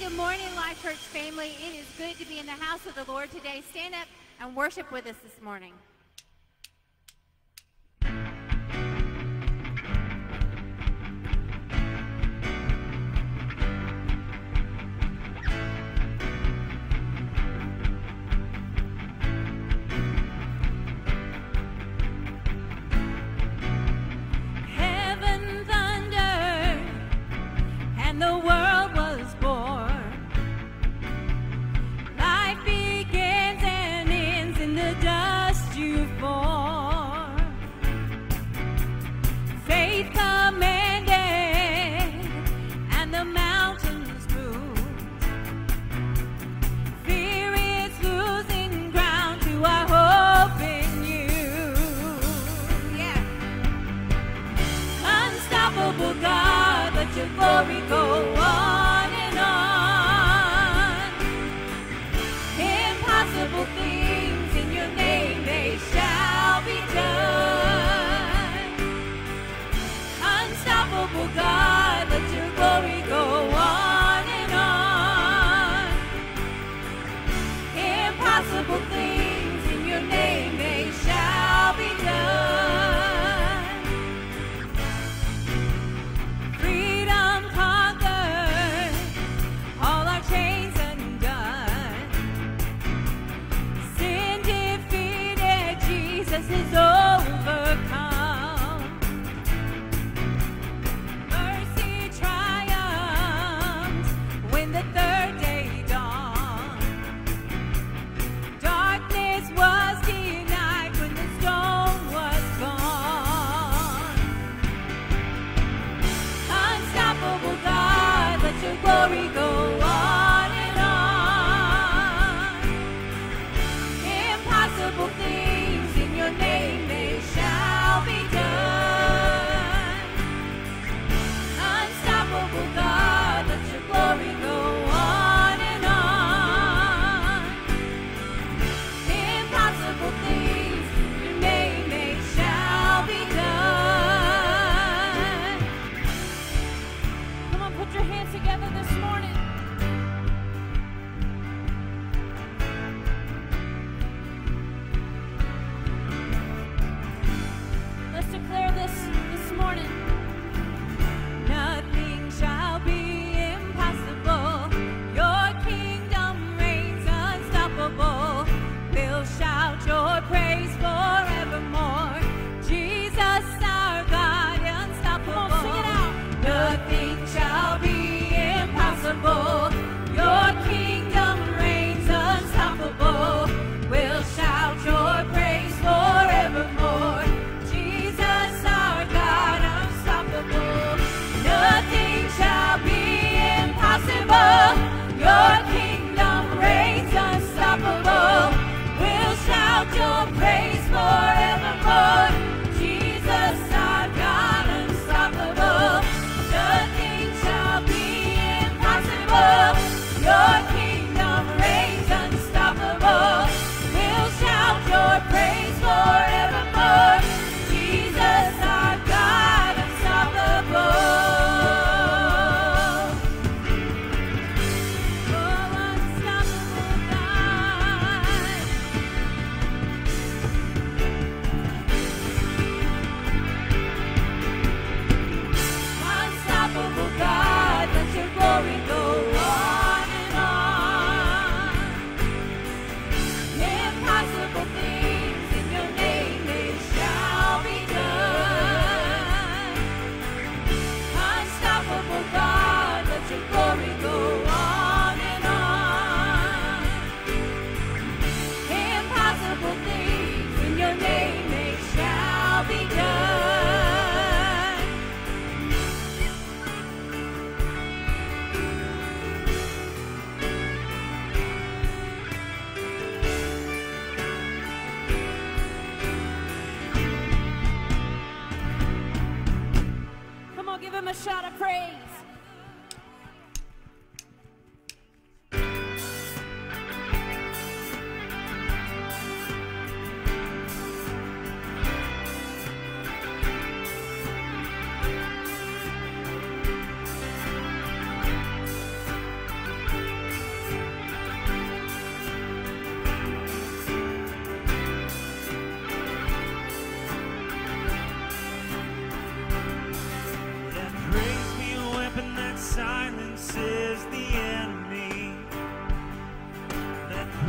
Good morning, Life Church family. It is good to be in the house of the Lord today. Stand up and worship with us this morning.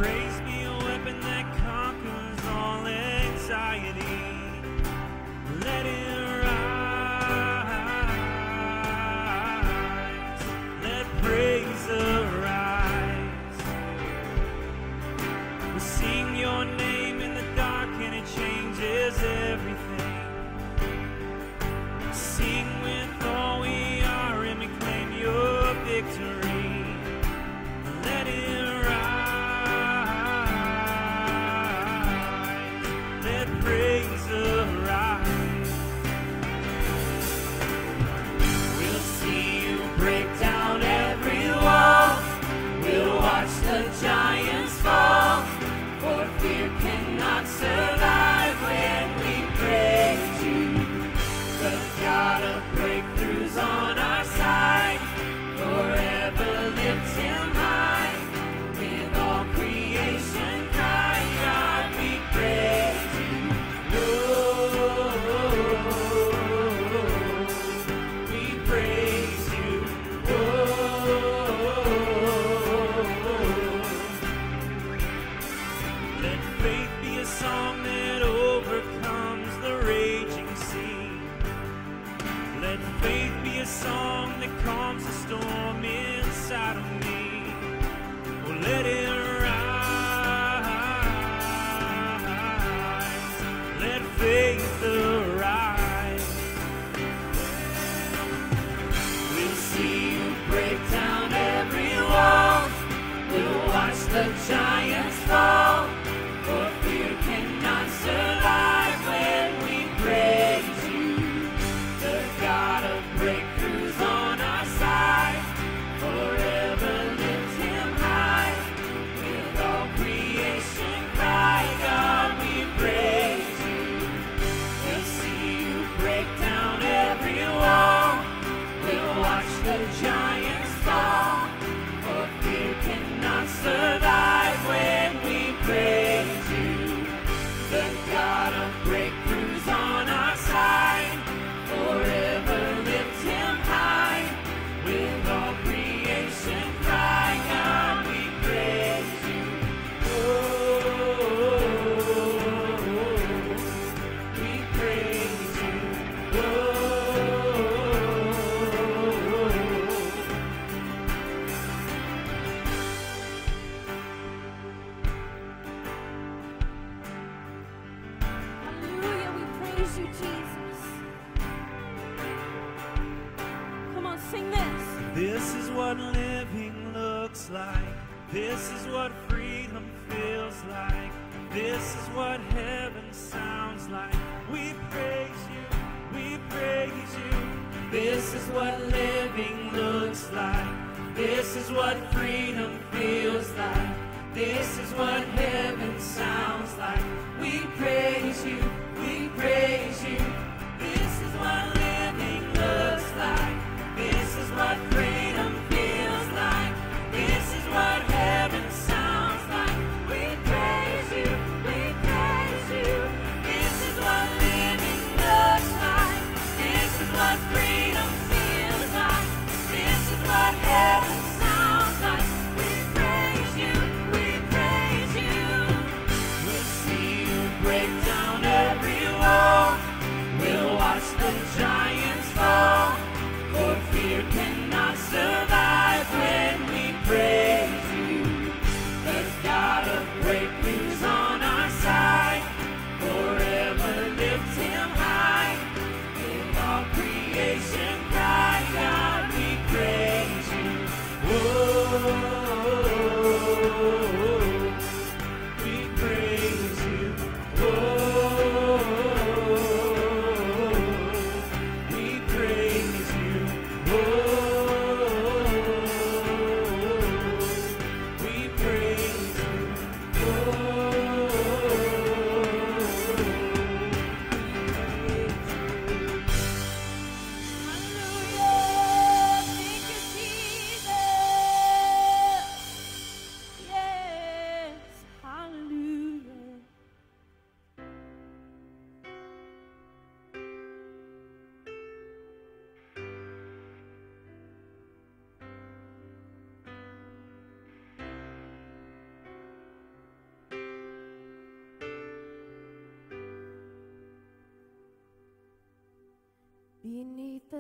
Praise be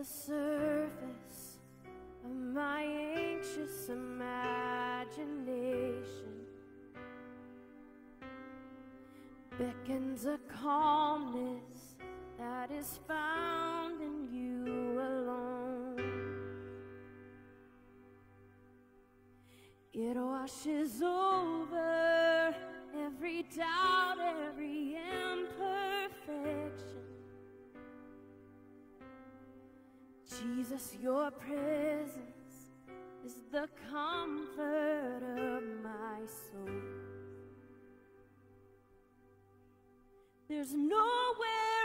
the surface of my anxious imagination beckons a calmness that is found in you alone. It washes over. Jesus, your presence is the comfort of my soul. There's nowhere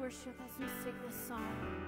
worship as we sing this song.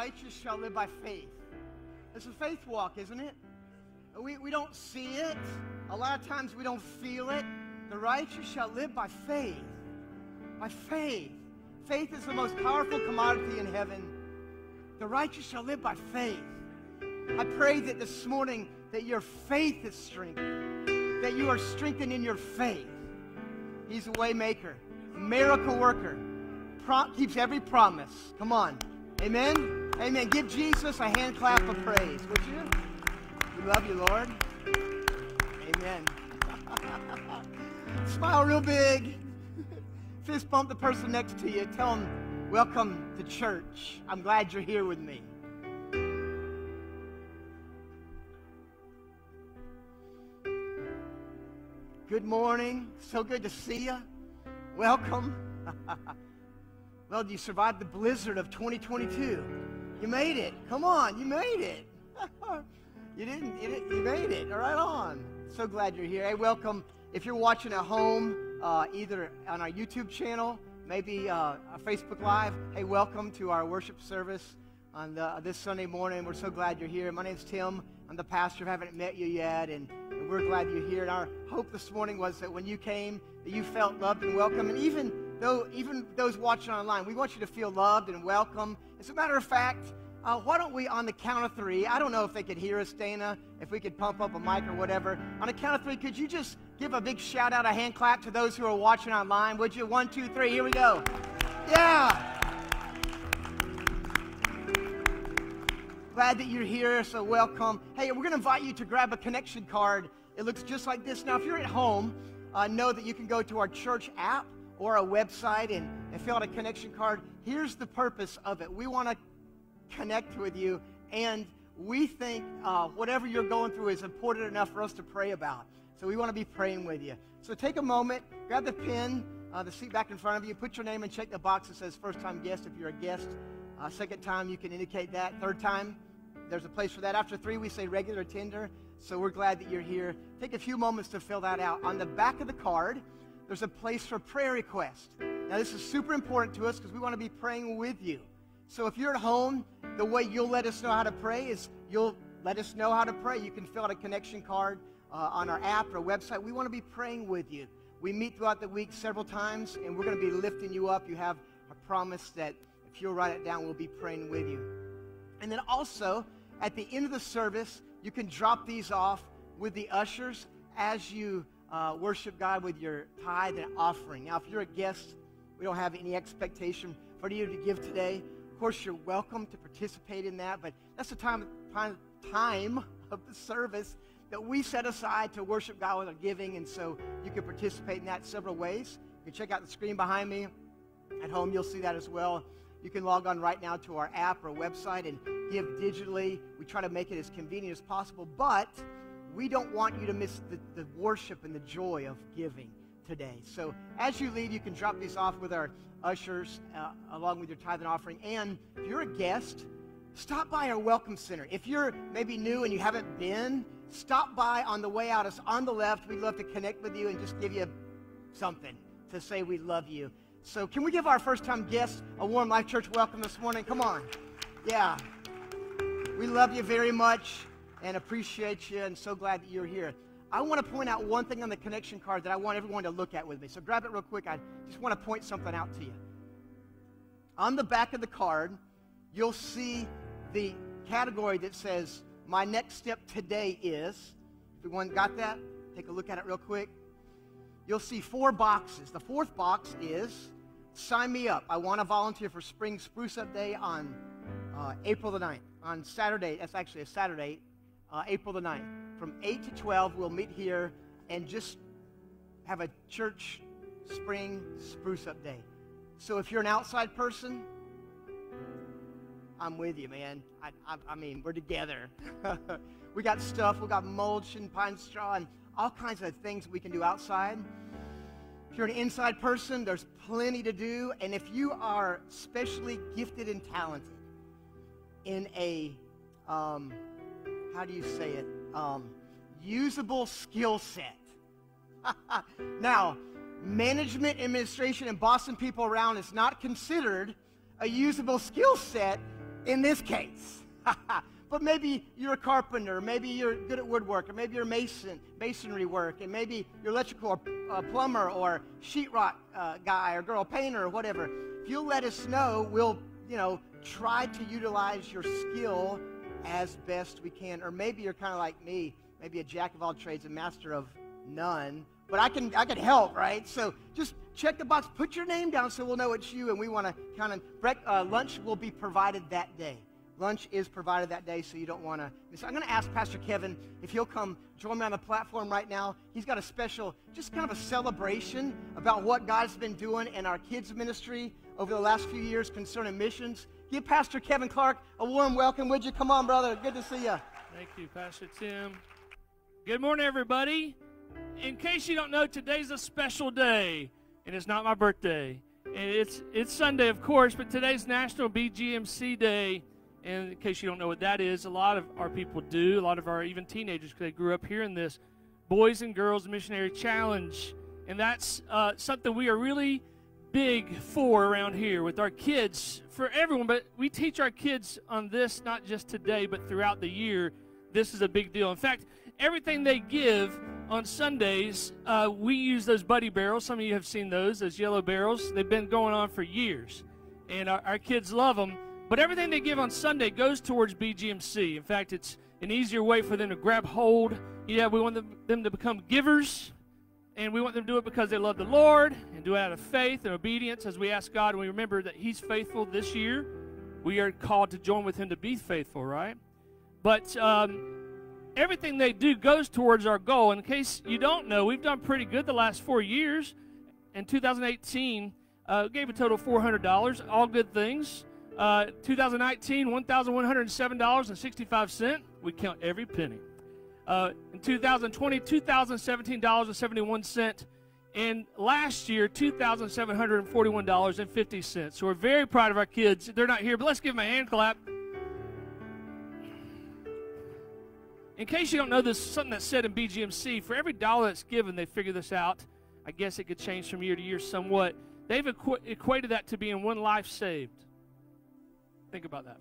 Righteous shall live by faith. It's a faith walk, isn't it? We, we don't see it. A lot of times we don't feel it. The righteous shall live by faith. By faith. Faith is the most powerful commodity in heaven. The righteous shall live by faith. I pray that this morning that your faith is strengthened, that you are strengthened in your faith. He's a waymaker, miracle worker, Pro- keeps every promise. Come on. Amen. Amen. Give Jesus a hand clap of praise, would you? We love you, Lord. Amen. Smile real big. Fist bump the person next to you. Tell them, welcome to church. I'm glad you're here with me. Good morning. So good to see you. Welcome. well, you survived the blizzard of 2022. You made it. Come on, you made it. you didn't, you didn't, you made it. Right on. So glad you're here. Hey, welcome. If you're watching at home, uh, either on our YouTube channel, maybe uh, Facebook Live, hey, welcome to our worship service on the, this Sunday morning. We're so glad you're here. My name's Tim. I'm the pastor. I haven't met you yet, and, and we're glad you're here. And our hope this morning was that when you came, that you felt loved and welcome. And even though, even those watching online, we want you to feel loved and welcome. As a matter of fact, uh, why don't we, on the count of three, I don't know if they could hear us, Dana, if we could pump up a mic or whatever. On the count of three, could you just give a big shout out, a hand clap to those who are watching online? Would you? One, two, three, here we go. Yeah. Glad that you're here, so welcome. Hey, we're going to invite you to grab a connection card. It looks just like this. Now, if you're at home, uh, know that you can go to our church app or a website and, and fill out a connection card. Here's the purpose of it we want to connect with you, and we think uh, whatever you're going through is important enough for us to pray about. So we want to be praying with you. So take a moment, grab the pen, uh, the seat back in front of you, put your name and check the box that says first time guest if you're a guest. Uh, second time, you can indicate that. Third time, there's a place for that. After three, we say regular tender. So we're glad that you're here. Take a few moments to fill that out. On the back of the card, there's a place for prayer request. Now, this is super important to us because we want to be praying with you. So if you're at home, the way you'll let us know how to pray is you'll let us know how to pray. You can fill out a connection card uh, on our app or website. We want to be praying with you. We meet throughout the week several times, and we're going to be lifting you up. You have a promise that if you'll write it down, we'll be praying with you. And then also, at the end of the service, you can drop these off with the ushers as you uh, worship God with your tithe and offering. Now, if you're a guest, we don't have any expectation for you to give today. Of course, you're welcome to participate in that, but that's the time, time, time of the service that we set aside to worship God with our giving, and so you can participate in that several ways. You can check out the screen behind me. At home, you'll see that as well. You can log on right now to our app or website and give digitally. We try to make it as convenient as possible, but we don't want you to miss the, the worship and the joy of giving today. So as you leave, you can drop these off with our ushers uh, along with your tithe and offering. And if you're a guest, stop by our welcome center. If you're maybe new and you haven't been, stop by on the way out. It's on the left. We'd love to connect with you and just give you something to say we love you. So can we give our first-time guests a warm Life Church welcome this morning? Come on. Yeah. We love you very much and appreciate you and so glad that you're here. I want to point out one thing on the connection card that I want everyone to look at with me. So grab it real quick. I just want to point something out to you. On the back of the card, you'll see the category that says, My next step today is. If Everyone got that? Take a look at it real quick you'll see four boxes. The fourth box is sign me up. I want to volunteer for Spring Spruce Up Day on uh, April the 9th. On Saturday, that's actually a Saturday, uh, April the 9th. From 8 to 12, we'll meet here and just have a church Spring Spruce Up Day. So if you're an outside person, I'm with you, man. I, I, I mean, we're together. we got stuff. We got mulch and pine straw and all kinds of things we can do outside. If you're an inside person, there's plenty to do. And if you are specially gifted and talented in a, um, how do you say it, um, usable skill set. now, management, administration, and Boston people around is not considered a usable skill set in this case. but maybe you're a carpenter, maybe you're good at woodwork, or maybe you're mason, masonry work, and maybe you're electrical or uh, plumber or sheetrock uh, guy or girl painter or whatever. If you'll let us know, we'll, you know, try to utilize your skill as best we can. Or maybe you're kind of like me, maybe a jack of all trades, a master of none. But I can, I can help, right? So just check the box, put your name down so we'll know it's you, and we want to kind of, uh, lunch will be provided that day. Lunch is provided that day, so you don't want to miss. I'm going to ask Pastor Kevin if he'll come join me on the platform right now. He's got a special, just kind of a celebration about what God's been doing in our kids' ministry over the last few years concerning missions. Give Pastor Kevin Clark a warm welcome, would you? Come on, brother. Good to see you. Thank you, Pastor Tim. Good morning, everybody. In case you don't know, today's a special day, and it's not my birthday. And it's it's Sunday, of course, but today's National BGMC Day. And in case you don't know what that is, a lot of our people do, a lot of our even teenagers, because they grew up hearing this, Boys and Girls Missionary Challenge. And that's uh, something we are really big four around here with our kids, for everyone. But we teach our kids on this not just today, but throughout the year. This is a big deal. In fact, everything they give on Sundays, uh, we use those buddy barrels. Some of you have seen those, those yellow barrels. They've been going on for years, and our, our kids love them. But everything they give on Sunday goes towards BGMC. In fact, it's an easier way for them to grab hold. Yeah, we want them, them to become givers, and we want them to do it because they love the Lord and do it out of faith and obedience as we ask God and we remember that He's faithful this year. We are called to join with Him to be faithful, right? But um, everything they do goes towards our goal. In case you don't know, we've done pretty good the last four years. In 2018, uh, gave a total of $400, all good things. Uh, 2019, $1,107.65. We count every penny. Uh, in 2020, $2,017.71. And last year, $2,741.50. So we're very proud of our kids. They're not here, but let's give them a hand clap. In case you don't know, this something that's said in BGMC. For every dollar that's given, they figure this out. I guess it could change from year to year somewhat. They've equ- equated that to being one life saved. Think about that.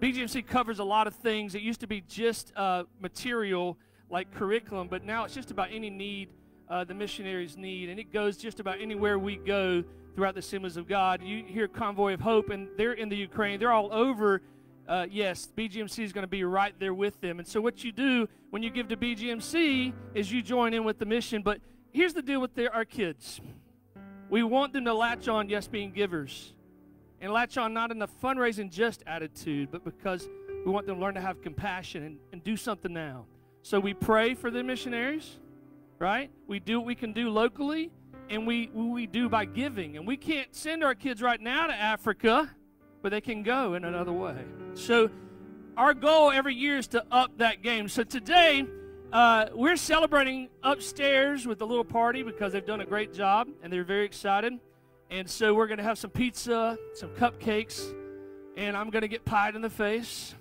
BGMC covers a lot of things. It used to be just uh, material like curriculum, but now it's just about any need uh, the missionaries need, and it goes just about anywhere we go throughout the Assemblies of God. You hear Convoy of Hope, and they're in the Ukraine. They're all over. Uh, yes, BGMC is going to be right there with them. And so, what you do when you give to BGMC is you join in with the mission. But here's the deal with our kids we want them to latch on, yes, being givers and latch on not in the fundraising just attitude, but because we want them to learn to have compassion and, and do something now. So we pray for the missionaries, right? We do what we can do locally, and we, we do by giving. And we can't send our kids right now to Africa, but they can go in another way. So our goal every year is to up that game. So today, uh, we're celebrating upstairs with a little party because they've done a great job and they're very excited. And so we're going to have some pizza, some cupcakes, and I'm going to get pied in the face.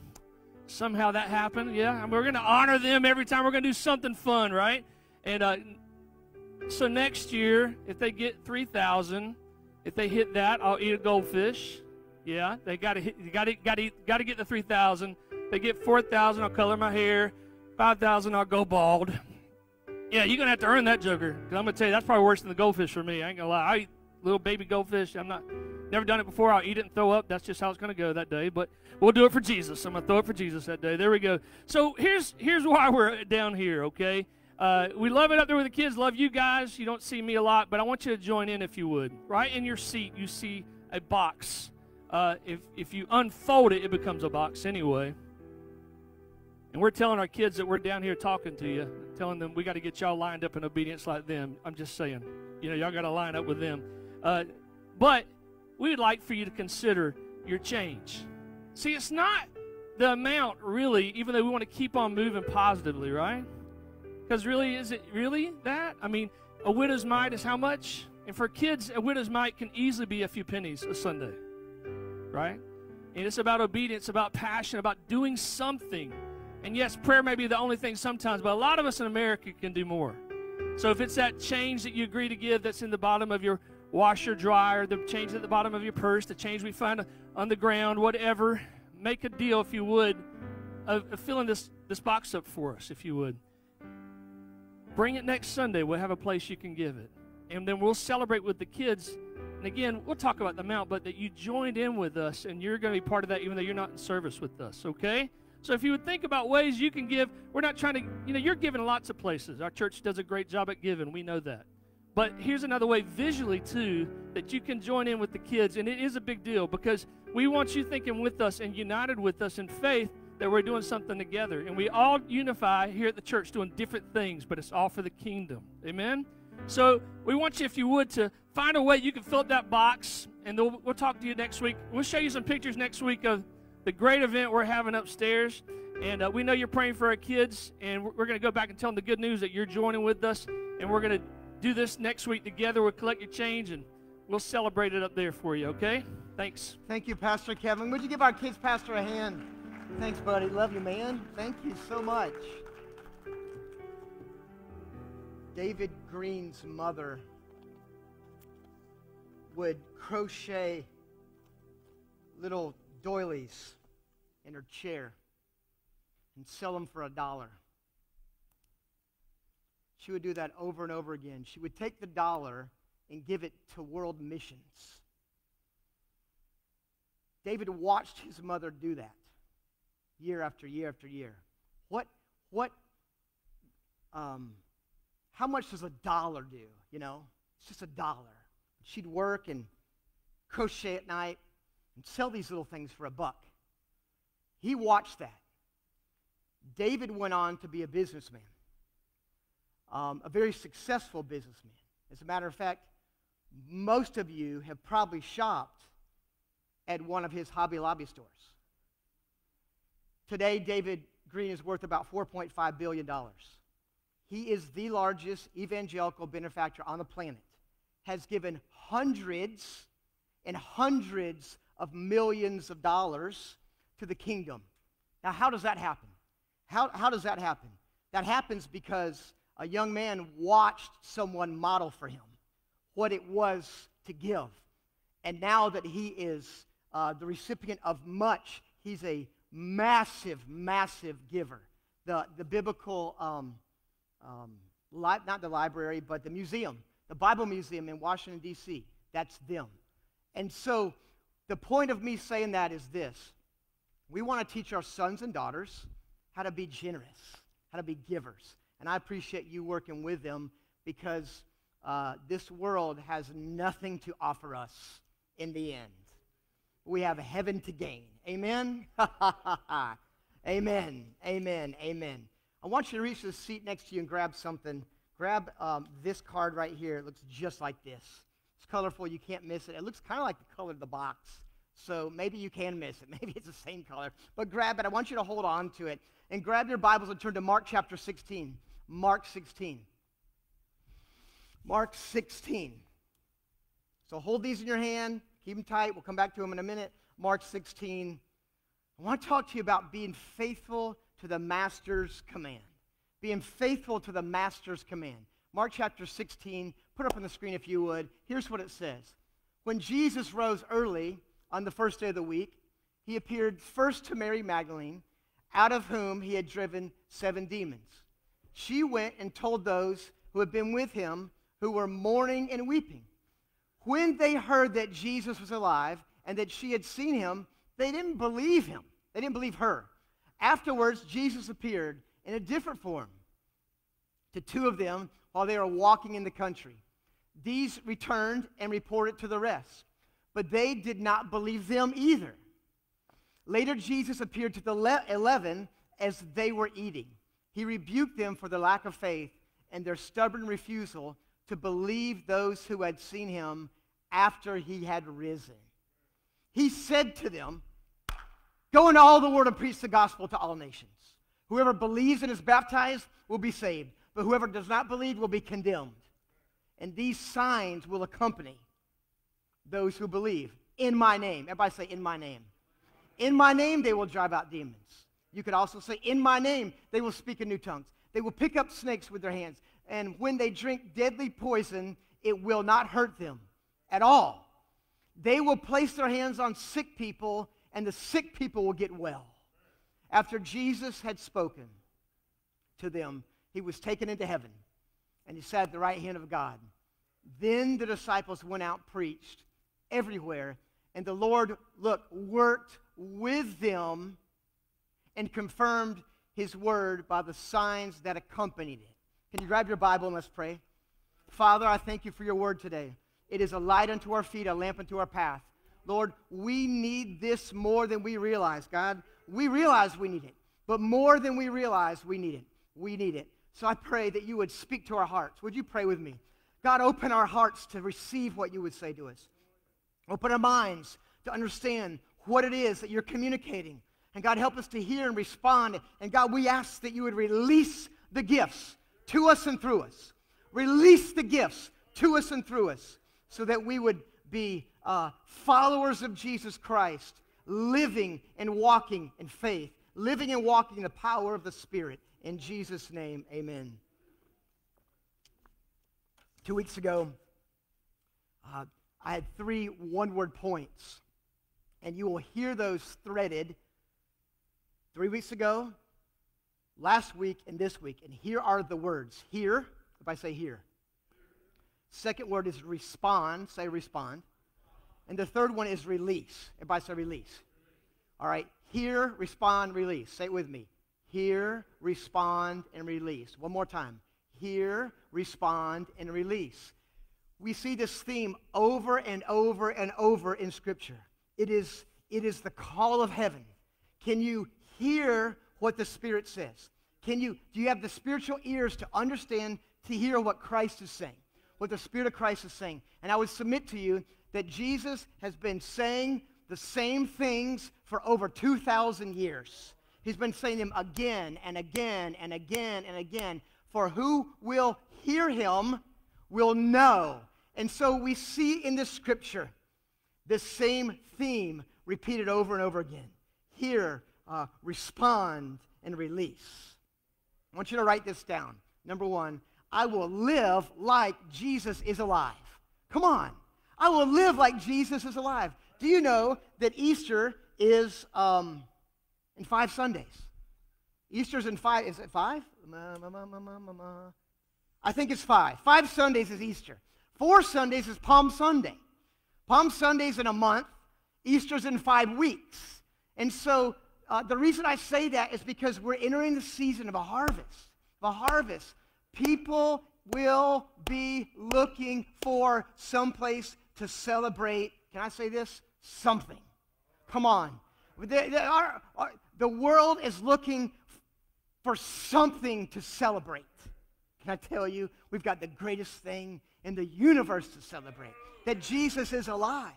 Somehow that happened, yeah. And we're going to honor them every time. We're going to do something fun, right? And uh, so next year, if they get 3,000, if they hit that, I'll eat a goldfish. Yeah, they got to hit, got to got to got to get the 3,000. They get 4,000, I'll color my hair. 5,000, I'll go bald. Yeah, you're going to have to earn that joker. Because I'm going to tell you, that's probably worse than the goldfish for me. I ain't going to lie. I little baby goldfish. I'm not never done it before. I'll eat it and throw up. That's just how it's going to go that day. But we'll do it for Jesus. I'm going to throw it for Jesus that day. There we go. So here's here's why we're down here. Okay. Uh, we love it up there with the kids. Love you guys. You don't see me a lot, but I want you to join in if you would. Right in your seat, you see a box. Uh, if if you unfold it, it becomes a box anyway. And we're telling our kids that we're down here talking to you, telling them we got to get y'all lined up in obedience like them. I'm just saying, you know, y'all got to line up with them. Uh, but we would like for you to consider your change. See, it's not the amount, really, even though we want to keep on moving positively, right? Because really, is it really that? I mean, a widow's mite is how much? And for kids, a widow's mite can easily be a few pennies a Sunday, right? And it's about obedience, about passion, about doing something. And yes, prayer may be the only thing sometimes, but a lot of us in America can do more. So if it's that change that you agree to give that's in the bottom of your washer, dryer, the change at the bottom of your purse, the change we find on the ground, whatever. Make a deal, if you would, of, of filling this, this box up for us, if you would. Bring it next Sunday. We'll have a place you can give it. And then we'll celebrate with the kids. And again, we'll talk about the amount, but that you joined in with us and you're going to be part of that even though you're not in service with us, okay? So if you would think about ways you can give, we're not trying to, you know, you're giving lots of places. Our church does a great job at giving. We know that. But here's another way visually, too, that you can join in with the kids. And it is a big deal because we want you thinking with us and united with us in faith that we're doing something together. And we all unify here at the church doing different things, but it's all for the kingdom. Amen? So we want you, if you would, to find a way you can fill up that box. And we'll, talk to you next week. We'll show you some pictures next week of the great event we're having upstairs. And uh, we know you're praying for our kids. And we're going to go back and tell them the good news that you're joining with us. And we're going to do this next week together. We'll collect your change and we'll celebrate it up there for you, okay? Thanks. Thank you, Pastor Kevin. Would you give our kids pastor a hand? Thanks, buddy. Love you, man. Thank you so much. David Green's mother would crochet little doilies in her chair and sell them for a dollar. She would do that over and over again. She would take the dollar and give it to world missions. David watched his mother do that year after year after year. What, what, um, how much does a dollar do? You know, it's just a dollar. She'd work and crochet at night and sell these little things for a buck. He watched that. David went on to be a businessman um, a very successful businessman. As a matter of fact, most of you have probably shopped at one of his Hobby Lobby stores. Today, David Green is worth about $4.5 billion. He is the largest evangelical benefactor on the planet, has given hundreds and hundreds of millions of dollars to the kingdom. Now, how does that happen? How, how does that happen? That happens because a young man watched someone model for him what it was to give. And now that he is uh, the recipient of much, he's a massive, massive giver. The, the biblical, um, um, li- not the library, but the museum, the Bible Museum in Washington, D.C., that's them. And so the point of me saying that is this we want to teach our sons and daughters how to be generous, how to be givers. And I appreciate you working with them because uh, this world has nothing to offer us in the end. We have heaven to gain. Amen? amen. Amen. Amen. I want you to reach the seat next to you and grab something. Grab um, this card right here. It looks just like this. It's colorful. You can't miss it. It looks kind of like the color of the box. So maybe you can miss it. Maybe it's the same color. But grab it. I want you to hold on to it. And grab your Bibles and turn to Mark chapter 16. Mark 16. Mark 16. So hold these in your hand. Keep them tight. We'll come back to them in a minute. Mark 16. I want to talk to you about being faithful to the master's command. Being faithful to the master's command. Mark chapter 16. Put up on the screen if you would. Here's what it says. When Jesus rose early on the first day of the week, he appeared first to Mary Magdalene, out of whom he had driven seven demons she went and told those who had been with him who were mourning and weeping. When they heard that Jesus was alive and that she had seen him, they didn't believe him. They didn't believe her. Afterwards, Jesus appeared in a different form to two of them while they were walking in the country. These returned and reported to the rest, but they did not believe them either. Later, Jesus appeared to the eleven as they were eating. He rebuked them for their lack of faith and their stubborn refusal to believe those who had seen him after he had risen. He said to them, Go into all the world and preach the gospel to all nations. Whoever believes and is baptized will be saved, but whoever does not believe will be condemned. And these signs will accompany those who believe in my name. Everybody say, In my name. In my name, they will drive out demons. You could also say, In my name, they will speak in new tongues. They will pick up snakes with their hands. And when they drink deadly poison, it will not hurt them. at all. They will place their hands on sick people, and the sick people will get well. After Jesus had spoken to them, he was taken into heaven, and he sat at the right hand of God. Then the disciples went out, preached everywhere, and the Lord, look, worked with them and confirmed his word by the signs that accompanied it. Can you grab your Bible and let's pray? Father, I thank you for your word today. It is a light unto our feet, a lamp unto our path. Lord, we need this more than we realize, God. We realize we need it, but more than we realize we need it. We need it. So I pray that you would speak to our hearts. Would you pray with me? God, open our hearts to receive what you would say to us. Open our minds to understand what it is that you're communicating. And God, help us to hear and respond. And God, we ask that you would release the gifts to us and through us. Release the gifts to us and through us so that we would be uh, followers of Jesus Christ, living and walking in faith, living and walking in the power of the Spirit. In Jesus' name, amen. Two weeks ago, uh, I had three one word points, and you will hear those threaded three weeks ago, last week, and this week. And here are the words. Here, if I say here. Second word is respond. Say respond. And the third one is release. Everybody say release. All right. Hear, respond, release. Say it with me. Hear, respond, and release. One more time. Hear, respond, and release. We see this theme over and over and over in Scripture. It is, it is the call of heaven. Can you hear what the Spirit says? Can you, do you have the spiritual ears to understand, to hear what Christ is saying, what the Spirit of Christ is saying? And I would submit to you that Jesus has been saying the same things for over 2,000 years. He's been saying them again and again and again and again. For who will hear him will know. And so we see in the scripture this same theme repeated over and over again. Hear, uh, respond, and release. I want you to write this down. Number one, I will live like Jesus is alive. Come on. I will live like Jesus is alive. Do you know that Easter is um, in five Sundays? Easter's in five. Is it five? I think it's five. Five Sundays is Easter. Four Sundays is Palm Sunday. Palm Sunday's in a month. Easter's in five weeks. And so uh, the reason I say that is because we're entering the season of a harvest. Of a harvest. People will be looking for someplace to celebrate. Can I say this? Something. Come on. The, the, the world is looking for something to celebrate. Can I tell you, we've got the greatest thing in the universe to celebrate that Jesus is alive.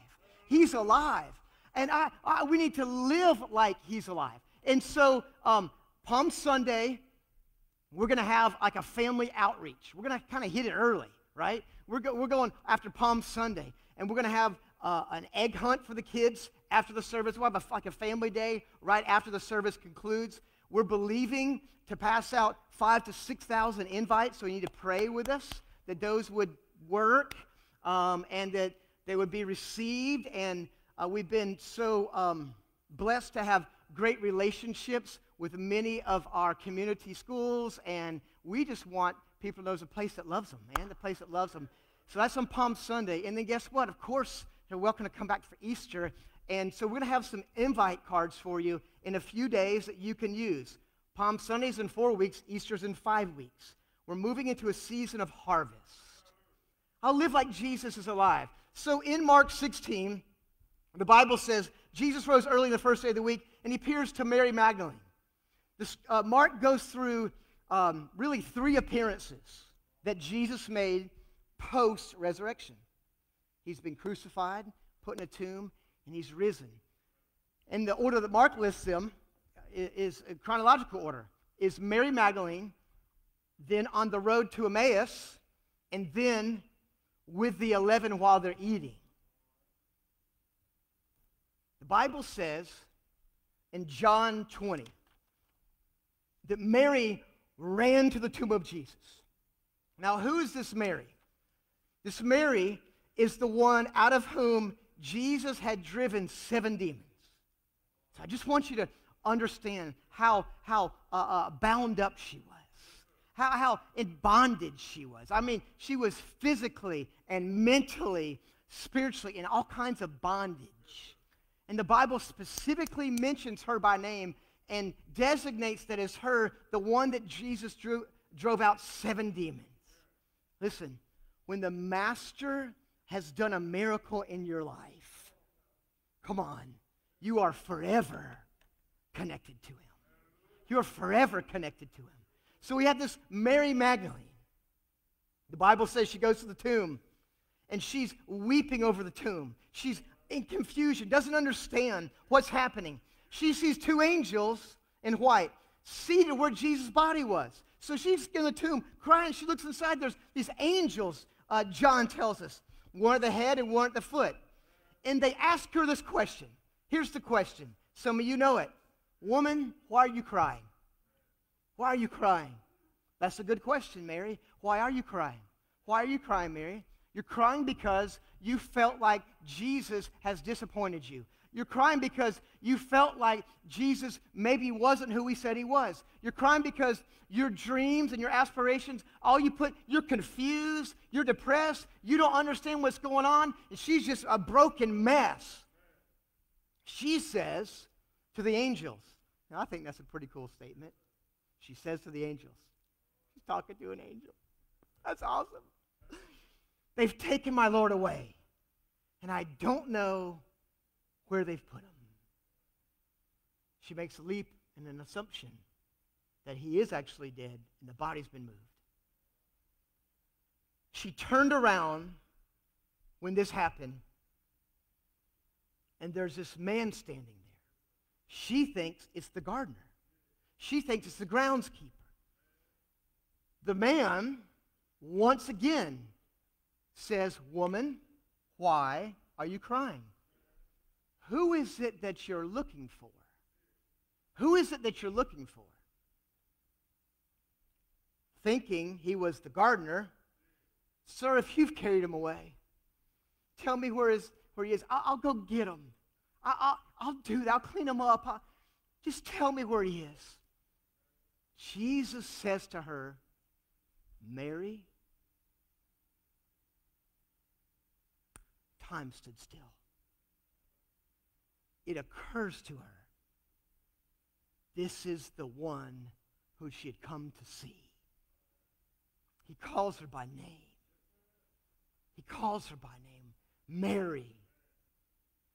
He's alive. And I, I we need to live like he's alive. And so, um, Palm Sunday, we're going to have like a family outreach. We're going to kind of hit it early, right? We're, go, we're going after Palm Sunday, and we're going to have uh, an egg hunt for the kids after the service. We'll have a, like a family day right after the service concludes. We're believing to pass out five to 6,000 invites, so you need to pray with us that those would work um, and that they would be received. And uh, we've been so um, blessed to have great relationships with many of our community schools, and we just want people to know there's a place that loves them, man, the place that loves them. So that's on Palm Sunday. And then guess what? Of course, they're welcome to come back for Easter. And so we're going to have some invite cards for you in a few days that you can use. Palm Sunday's in four weeks, Easter's in five weeks. We're moving into a season of harvest. I'll live like Jesus is alive. So in Mark 16, the Bible says Jesus rose early the first day of the week and he appears to Mary Magdalene. This, uh, Mark goes through um, really three appearances that Jesus made post resurrection. He's been crucified, put in a tomb, and he's risen. And the order that Mark lists them is, is chronological order is Mary Magdalene, then on the road to Emmaus, and then with the 11 while they're eating. The Bible says in John 20 that Mary ran to the tomb of Jesus. Now, who is this Mary? This Mary is the one out of whom Jesus had driven seven demons. So I just want you to understand how, how uh, uh, bound up she was, how, how in bondage she was. I mean, she was physically and mentally, spiritually in all kinds of bondage. And the Bible specifically mentions her by name and designates that as her, the one that Jesus drew, drove out seven demons. Listen, when the master has done a miracle in your life, come on, you are forever connected to him. You are forever connected to him. So we have this Mary Magdalene. The Bible says she goes to the tomb and she's weeping over the tomb. She's in confusion, doesn't understand what's happening. She sees two angels in white seated where Jesus' body was. So she's in the tomb crying. She looks inside. There's these angels, uh, John tells us. One at the head and one at the foot. And they ask her this question. Here's the question. Some of you know it. Woman, why are you crying? Why are you crying? That's a good question, Mary. Why are you crying? Why are you crying, Mary? You're crying because you felt like Jesus has disappointed you. You're crying because you felt like Jesus maybe wasn't who he said he was. You're crying because your dreams and your aspirations, all you put, you're confused, you're depressed, you don't understand what's going on, and she's just a broken mess. She says to the angels, now I think that's a pretty cool statement. She says to the angels, she's talking to an angel. That's awesome. They've taken my Lord away, and I don't know where they've put him. She makes a leap and an assumption that he is actually dead and the body's been moved. She turned around when this happened, and there's this man standing there. She thinks it's the gardener. She thinks it's the groundskeeper. The man, once again, says, Woman, why are you crying? Who is it that you're looking for? Who is it that you're looking for? Thinking he was the gardener, Sir, if you've carried him away, tell me where, is, where he is. I'll, I'll go get him. I, will do that. I'll clean him up. I'll, just tell me where he is. Jesus says to her, Mary, time stood still it occurs to her this is the one who she had come to see. He calls her by name. He calls her by name, Mary.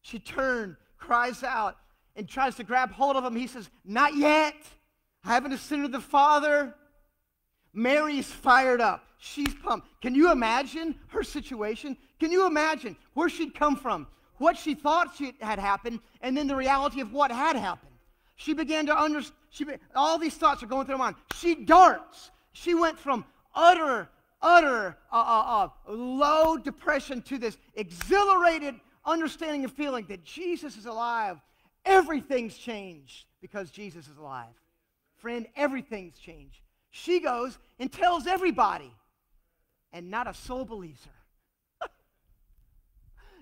She turned, cries out, and tries to grab hold of him. He says, Not yet. I haven't ascended to the Father. Mary's fired up. She's pumped. Can you imagine her situation? Can you imagine where she'd come from? what she thought she had happened, and then the reality of what had happened. She began to understand, she, all these thoughts are going through her mind. She darts. She went from utter, utter uh, uh, uh, low depression to this exhilarated understanding and feeling that Jesus is alive. Everything's changed because Jesus is alive. Friend, everything's changed. She goes and tells everybody, and not a soul believes her.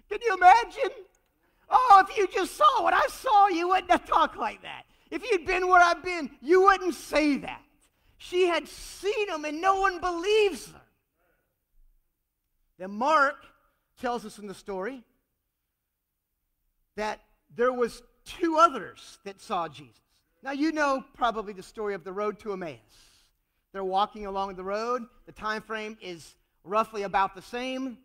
Can you imagine? Oh, if you just saw what I saw, you wouldn't talk like that. If you'd been where I've been, you wouldn't say that. She had seen him and no one believes her. Then Mark tells us in the story that there was two others that saw Jesus. Now you know probably the story of the road to Emmaus. They're walking along the road. The time frame is roughly about the same.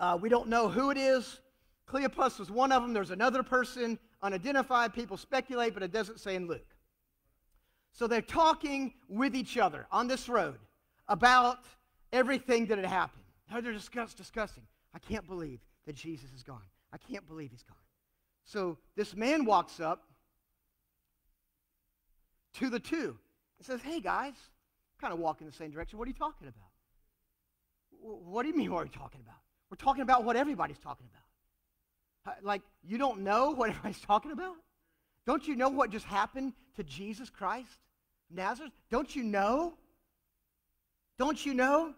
Uh, we don't know who it is. Cleopas was one of them. There's another person, unidentified. People speculate, but it doesn't say in Luke. So they're talking with each other on this road about everything that had happened. Now they're discuss, discussing. I can't believe that Jesus is gone. I can't believe he's gone. So this man walks up to the two and says, Hey guys, kind of walk in the same direction. What are you talking about? What do you mean, what are you talking about? We're talking about what everybody's talking about. Like, you don't know what everybody's talking about? Don't you know what just happened to Jesus Christ, Nazareth? Don't you know? Don't you know?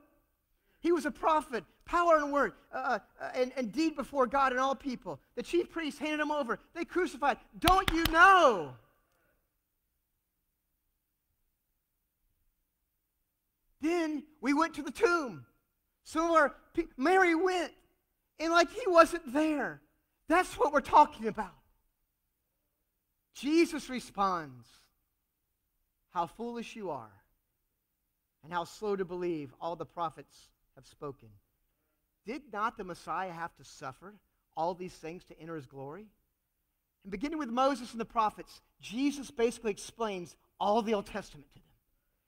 He was a prophet, power and word, uh, uh, and, and deed before God and all people. The chief priests handed him over. They crucified. Don't you know? Then we went to the tomb. Some of our Mary went, and like he wasn't there. That's what we're talking about. Jesus responds, How foolish you are, and how slow to believe all the prophets have spoken. Did not the Messiah have to suffer all these things to enter his glory? And beginning with Moses and the prophets, Jesus basically explains all the Old Testament to them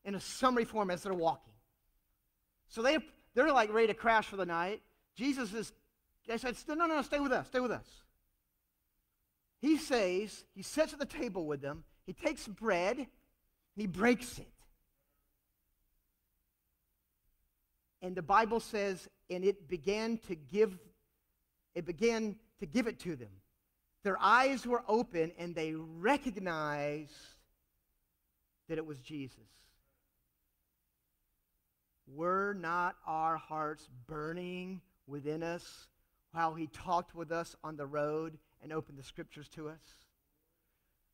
in a summary form as they're walking. So they, they're like ready to crash for the night. Jesus is, they said, no, no, no, stay with us, stay with us. He says, he sits at the table with them, he takes bread, and he breaks it. And the Bible says, and it began to give, it began to give it to them. Their eyes were open and they recognized that it was Jesus. Were not our hearts burning within us while he talked with us on the road and opened the scriptures to us?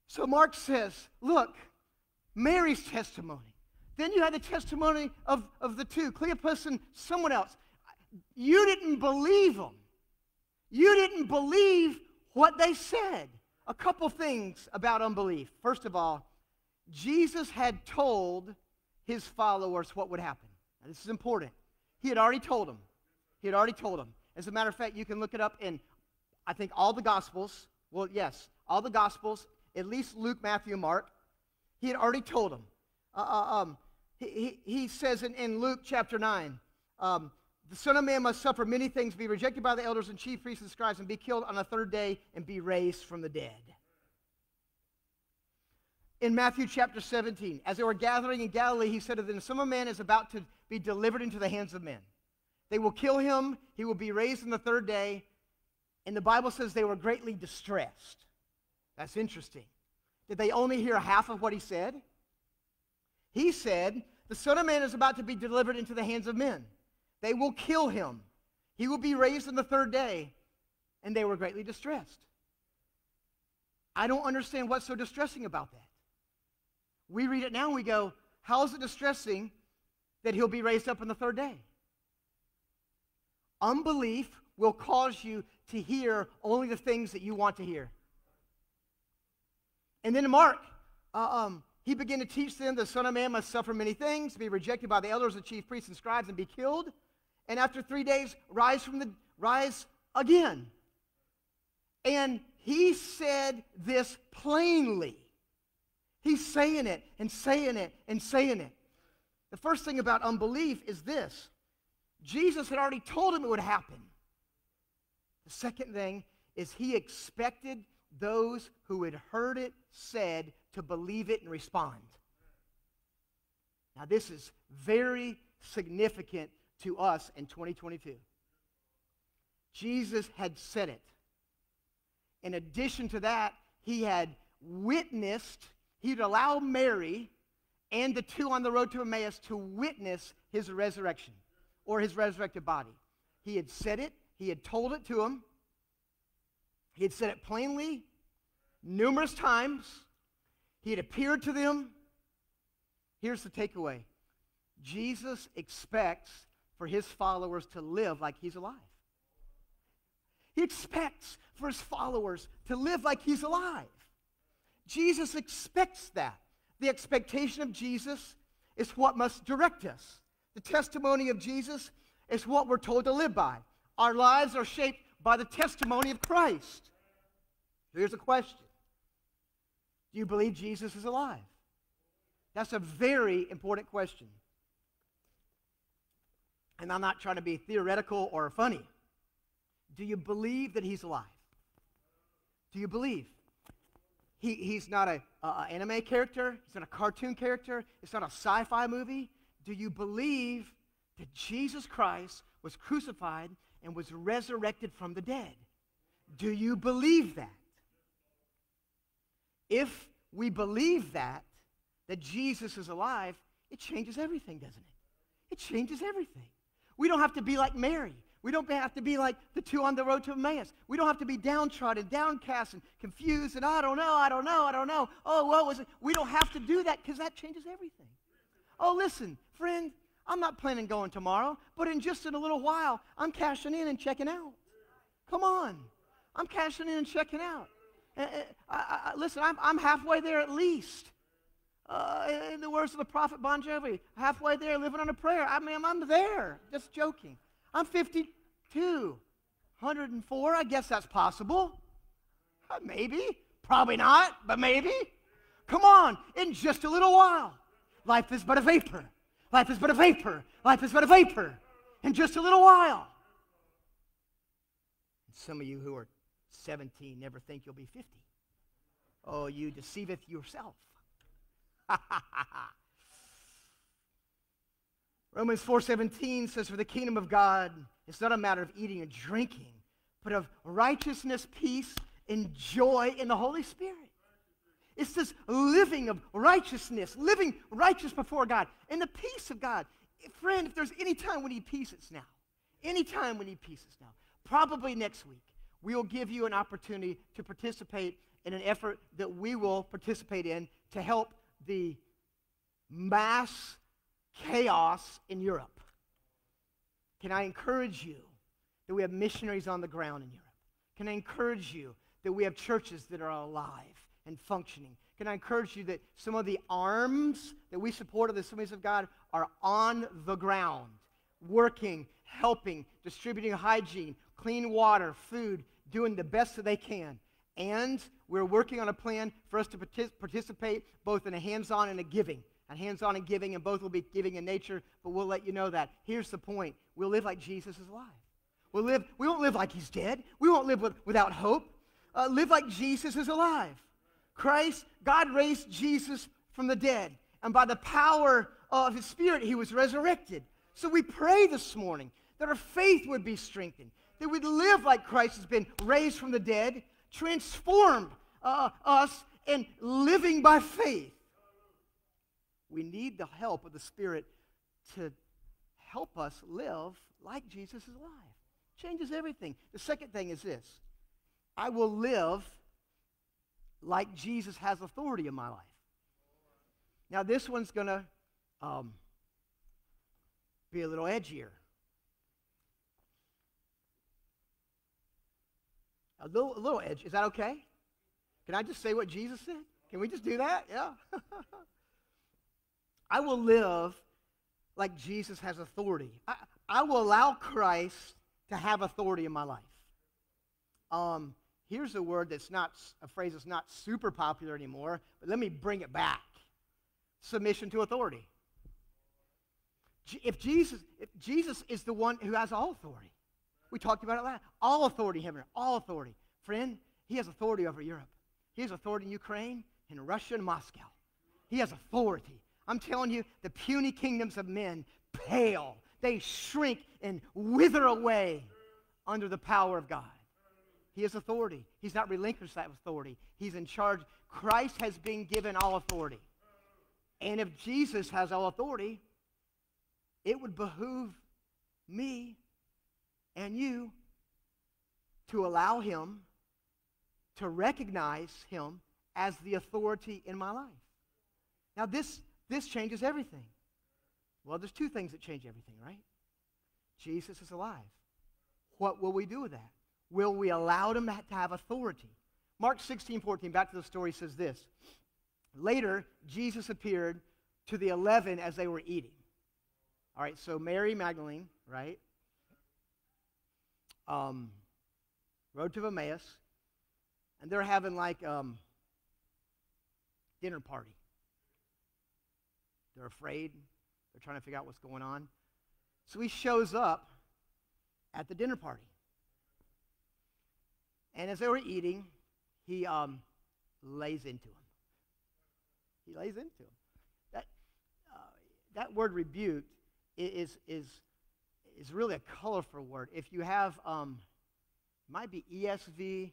So Mark says, look, Mary's testimony. Then you had the testimony of, of the two, Cleopas and someone else. You didn't believe them. You didn't believe what they said. A couple things about unbelief. First of all, Jesus had told his followers what would happen. Now, this is important. He had already told them. He had already told them. As a matter of fact, you can look it up in, I think, all the Gospels. Well, yes, all the Gospels, at least Luke, Matthew, Mark. He had already told them. Uh, uh, um, he, he, he, says in, in Luke chapter 9, um, the Son of Man must suffer many things, be rejected by the elders and chief priests and scribes, and be killed on the third day and be raised from the dead. In Matthew chapter 17, as they were gathering in Galilee, he said to them, The Son of Man is about to be delivered into the hands of men. They will kill him, he will be raised on the third day. And the Bible says they were greatly distressed. That's interesting. Did they only hear half of what he said? He said, The Son of Man is about to be delivered into the hands of men. They will kill him. He will be raised on the third day. And they were greatly distressed. I don't understand what's so distressing about that. We read it now and we go, How is it distressing that he'll be raised up on the third day? Unbelief will cause you to hear only the things that you want to hear. And then Mark, uh, um, he began to teach them the Son of Man must suffer many things, be rejected by the elders, the chief priests, and scribes, and be killed, and after three days rise from the rise again. And he said this plainly. He's saying it and saying it and saying it. The first thing about unbelief is this Jesus had already told him it would happen. The second thing is he expected those who had heard it said to believe it and respond. Now, this is very significant to us in 2022. Jesus had said it. In addition to that, he had witnessed, he'd allow Mary and the two on the road to Emmaus to witness his resurrection or his resurrected body. He had said it, he had told it to them, he had said it plainly numerous times, he had appeared to them. Here's the takeaway Jesus expects for his followers to live like he's alive. He expects for his followers to live like he's alive. Jesus expects that. The expectation of Jesus is what must direct us. The testimony of Jesus is what we're told to live by. Our lives are shaped by the testimony of Christ. Here's a question Do you believe Jesus is alive? That's a very important question. And I'm not trying to be theoretical or funny. Do you believe that he's alive? Do you believe? He, he's not an anime character. He's not a cartoon character. It's not a sci-fi movie. Do you believe that Jesus Christ was crucified and was resurrected from the dead? Do you believe that? If we believe that, that Jesus is alive, it changes everything, doesn't it? It changes everything. We don't have to be like Mary. We don't have to be like the two on the road to Emmaus. We don't have to be downtrodden, downcast, and confused, and I don't know, I don't know, I don't know. Oh, what was it? We don't have to do that because that changes everything. Oh, listen, friend, I'm not planning going tomorrow, but in just in a little while, I'm cashing in and checking out. Come on. I'm cashing in and checking out. Uh, I, I, listen, I'm, I'm halfway there at least. Uh, in the words of the prophet Bon Jovi, halfway there living on a prayer. I mean, I'm there. Just joking. I'm 52. 104, I guess that's possible. Uh, maybe. Probably not, but maybe. Come on, in just a little while. Life is but a vapor. Life is but a vapor. Life is but a vapor. In just a little while. Some of you who are 17 never think you'll be 50. Oh, you deceiveth yourself. Romans 4:17 says for the kingdom of God it's not a matter of eating and drinking, but of righteousness, peace, and joy in the Holy Spirit. It's this living of righteousness, living righteous before God, and the peace of God. Friend, if there's any time we need peace, it's now. Any time we need peace, it's now. Probably next week, we'll give you an opportunity to participate in an effort that we will participate in to help the mass chaos in Europe. Can I encourage you that we have missionaries on the ground in Europe? Can I encourage you that we have churches that are alive and functioning? Can I encourage you that some of the arms that we support of the Assemblies of God are on the ground, working, helping, distributing hygiene, clean water, food, doing the best that they can. And we're working on a plan for us to partic- participate both in a hands on and a giving. A hands on and giving, and both will be giving in nature, but we'll let you know that. Here's the point we'll live like Jesus is alive. We'll live, we won't live like he's dead. We won't live with, without hope. Uh, live like Jesus is alive. Christ, God raised Jesus from the dead, and by the power of his Spirit, he was resurrected. So we pray this morning that our faith would be strengthened, that we'd live like Christ has been raised from the dead, transformed uh, us, and living by faith. We need the help of the Spirit to help us live like Jesus is alive. Changes everything. The second thing is this I will live like Jesus has authority in my life. Now, this one's going to um, be a little edgier. A little, a little edge. Is that okay? Can I just say what Jesus said? Can we just do that? Yeah. I will live like Jesus has authority. I, I will allow Christ to have authority in my life. Um, here's a word that's not a phrase that's not super popular anymore, but let me bring it back. Submission to authority. If Jesus, if Jesus is the one who has all authority, we talked about it last. All authority heaven, all authority. Friend, he has authority over Europe. He has authority in Ukraine, in Russia, and Moscow. He has authority. I'm telling you, the puny kingdoms of men pale. They shrink and wither away under the power of God. He has authority. He's not relinquished that authority. He's in charge. Christ has been given all authority. And if Jesus has all authority, it would behoove me and you to allow him to recognize him as the authority in my life. Now, this, this changes everything. Well, there's two things that change everything, right? Jesus is alive. What will we do with that? Will we allow him to have authority? Mark 16, 14, back to the story, says this. Later, Jesus appeared to the eleven as they were eating. All right, so Mary Magdalene, right? Um, road to Emmaus, and they're having like um, dinner party. They're afraid. They're trying to figure out what's going on. So he shows up at the dinner party. And as they were eating, he um, lays into him. He lays into him. That, uh, that word rebuked is, is, is really a colorful word. If you have, um, might be ESV,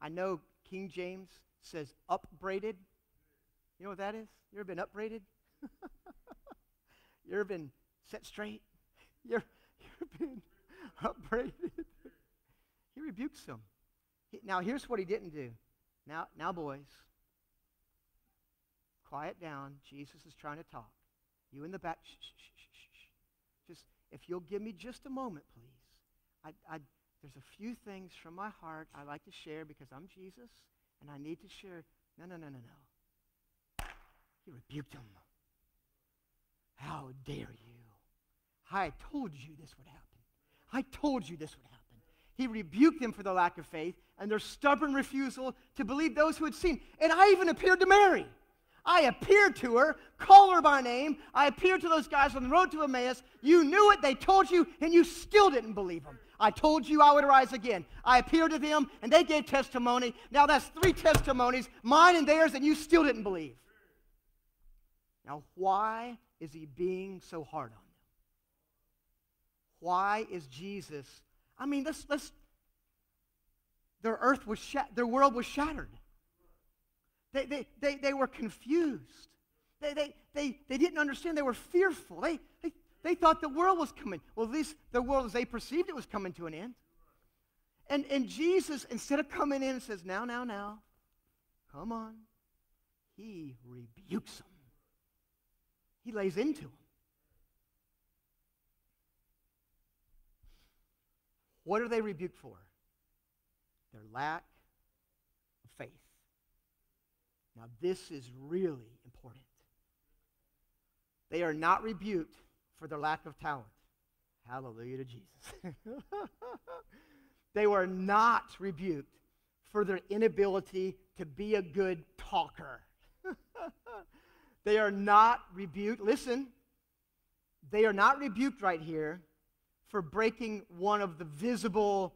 I know King James says upbraided. You know what that is? You ever been upbraided? you ever been set straight? You're, been upbraided. He rebukes them. He- now, here's what he didn't do. Now, now, boys, quiet down. Jesus is trying to talk. You in the back, shh, shh, shh. Just, if you'll give me just a moment, please. I, I, there's a few things from my heart I like to share because I'm Jesus and I need to share. No, no, no, no, no. He rebuked him. How dare you? I told you this would happen. I told you this would happen. He rebuked them for their lack of faith and their stubborn refusal to believe those who had seen. And I even appeared to Mary. I appeared to her, call her by name. I appeared to those guys on the road to Emmaus. You knew it, they told you, and you still didn't believe them. I told you I would rise again. I appeared to them, and they gave testimony. Now that's three testimonies, mine and theirs, and you still didn't believe. Now, why is he being so hard on them? Why is Jesus? I mean, let's let's. Their earth was shat- their world was shattered. They, they, they, they were confused. They, they, they, they didn't understand. They were fearful. They, they, they thought the world was coming. Well, at least the world as they perceived it was coming to an end. And, and Jesus, instead of coming in and says, now, now, now, come on, he rebukes them. He lays into them. What are they rebuked for? Their lack of faith. Now, this is really important. They are not rebuked for their lack of talent. Hallelujah to Jesus. they were not rebuked for their inability to be a good talker. they are not rebuked. Listen, they are not rebuked right here for breaking one of the visible,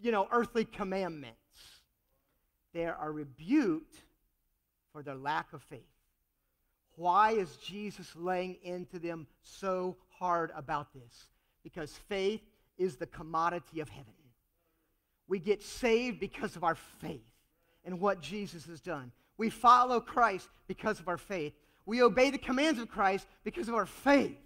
you know, earthly commandments. They are rebuked for their lack of faith. Why is Jesus laying into them so hard about this? Because faith is the commodity of heaven. We get saved because of our faith and what Jesus has done. We follow Christ because of our faith. We obey the commands of Christ because of our faith.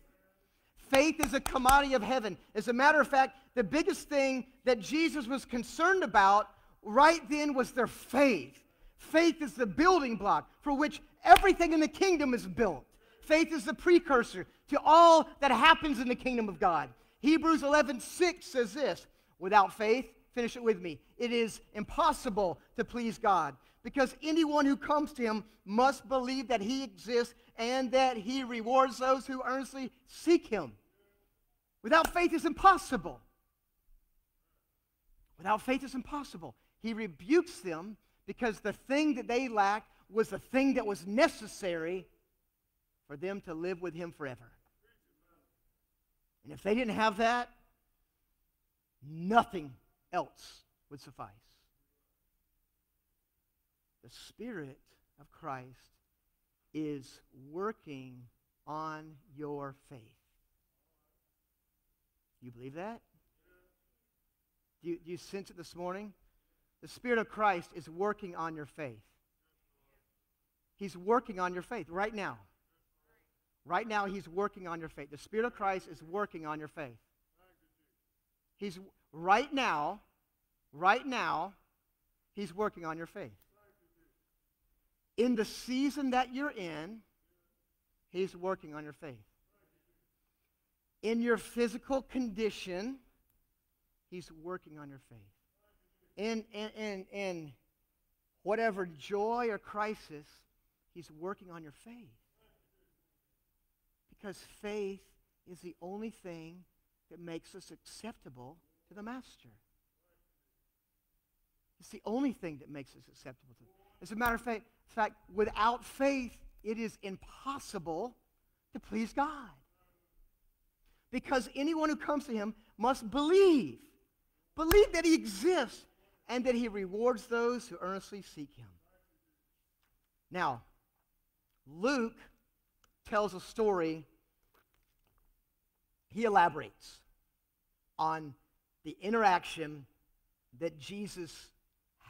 Faith is a commodity of heaven. As a matter of fact, the biggest thing that Jesus was concerned about right then was their faith. Faith is the building block for which everything in the kingdom is built. Faith is the precursor to all that happens in the kingdom of God. Hebrews 11 6 says this Without faith, finish it with me, it is impossible to please God because anyone who comes to him must believe that he exists and that he rewards those who earnestly seek him. Without faith, it's impossible. Without faith, it's impossible. He rebukes them because the thing that they lacked was the thing that was necessary for them to live with him forever. And if they didn't have that, nothing else would suffice. The Spirit of Christ is working on your faith. You believe that? Do you, do you sense it this morning? The Spirit of Christ is working on your faith. He's working on your faith right now. Right now, He's working on your faith. The Spirit of Christ is working on your faith. He's right now, right now, He's working on your faith. In the season that you're in, He's working on your faith. In your physical condition, He's working on your faith. In, in, in, in whatever joy or crisis, He's working on your faith. Because faith is the only thing that makes us acceptable to the Master. It's the only thing that makes us acceptable to him. As a matter of fact, fact, without faith, it is impossible to please God. Because anyone who comes to him must believe. Believe that he exists and that he rewards those who earnestly seek him. Now, Luke tells a story, he elaborates on the interaction that Jesus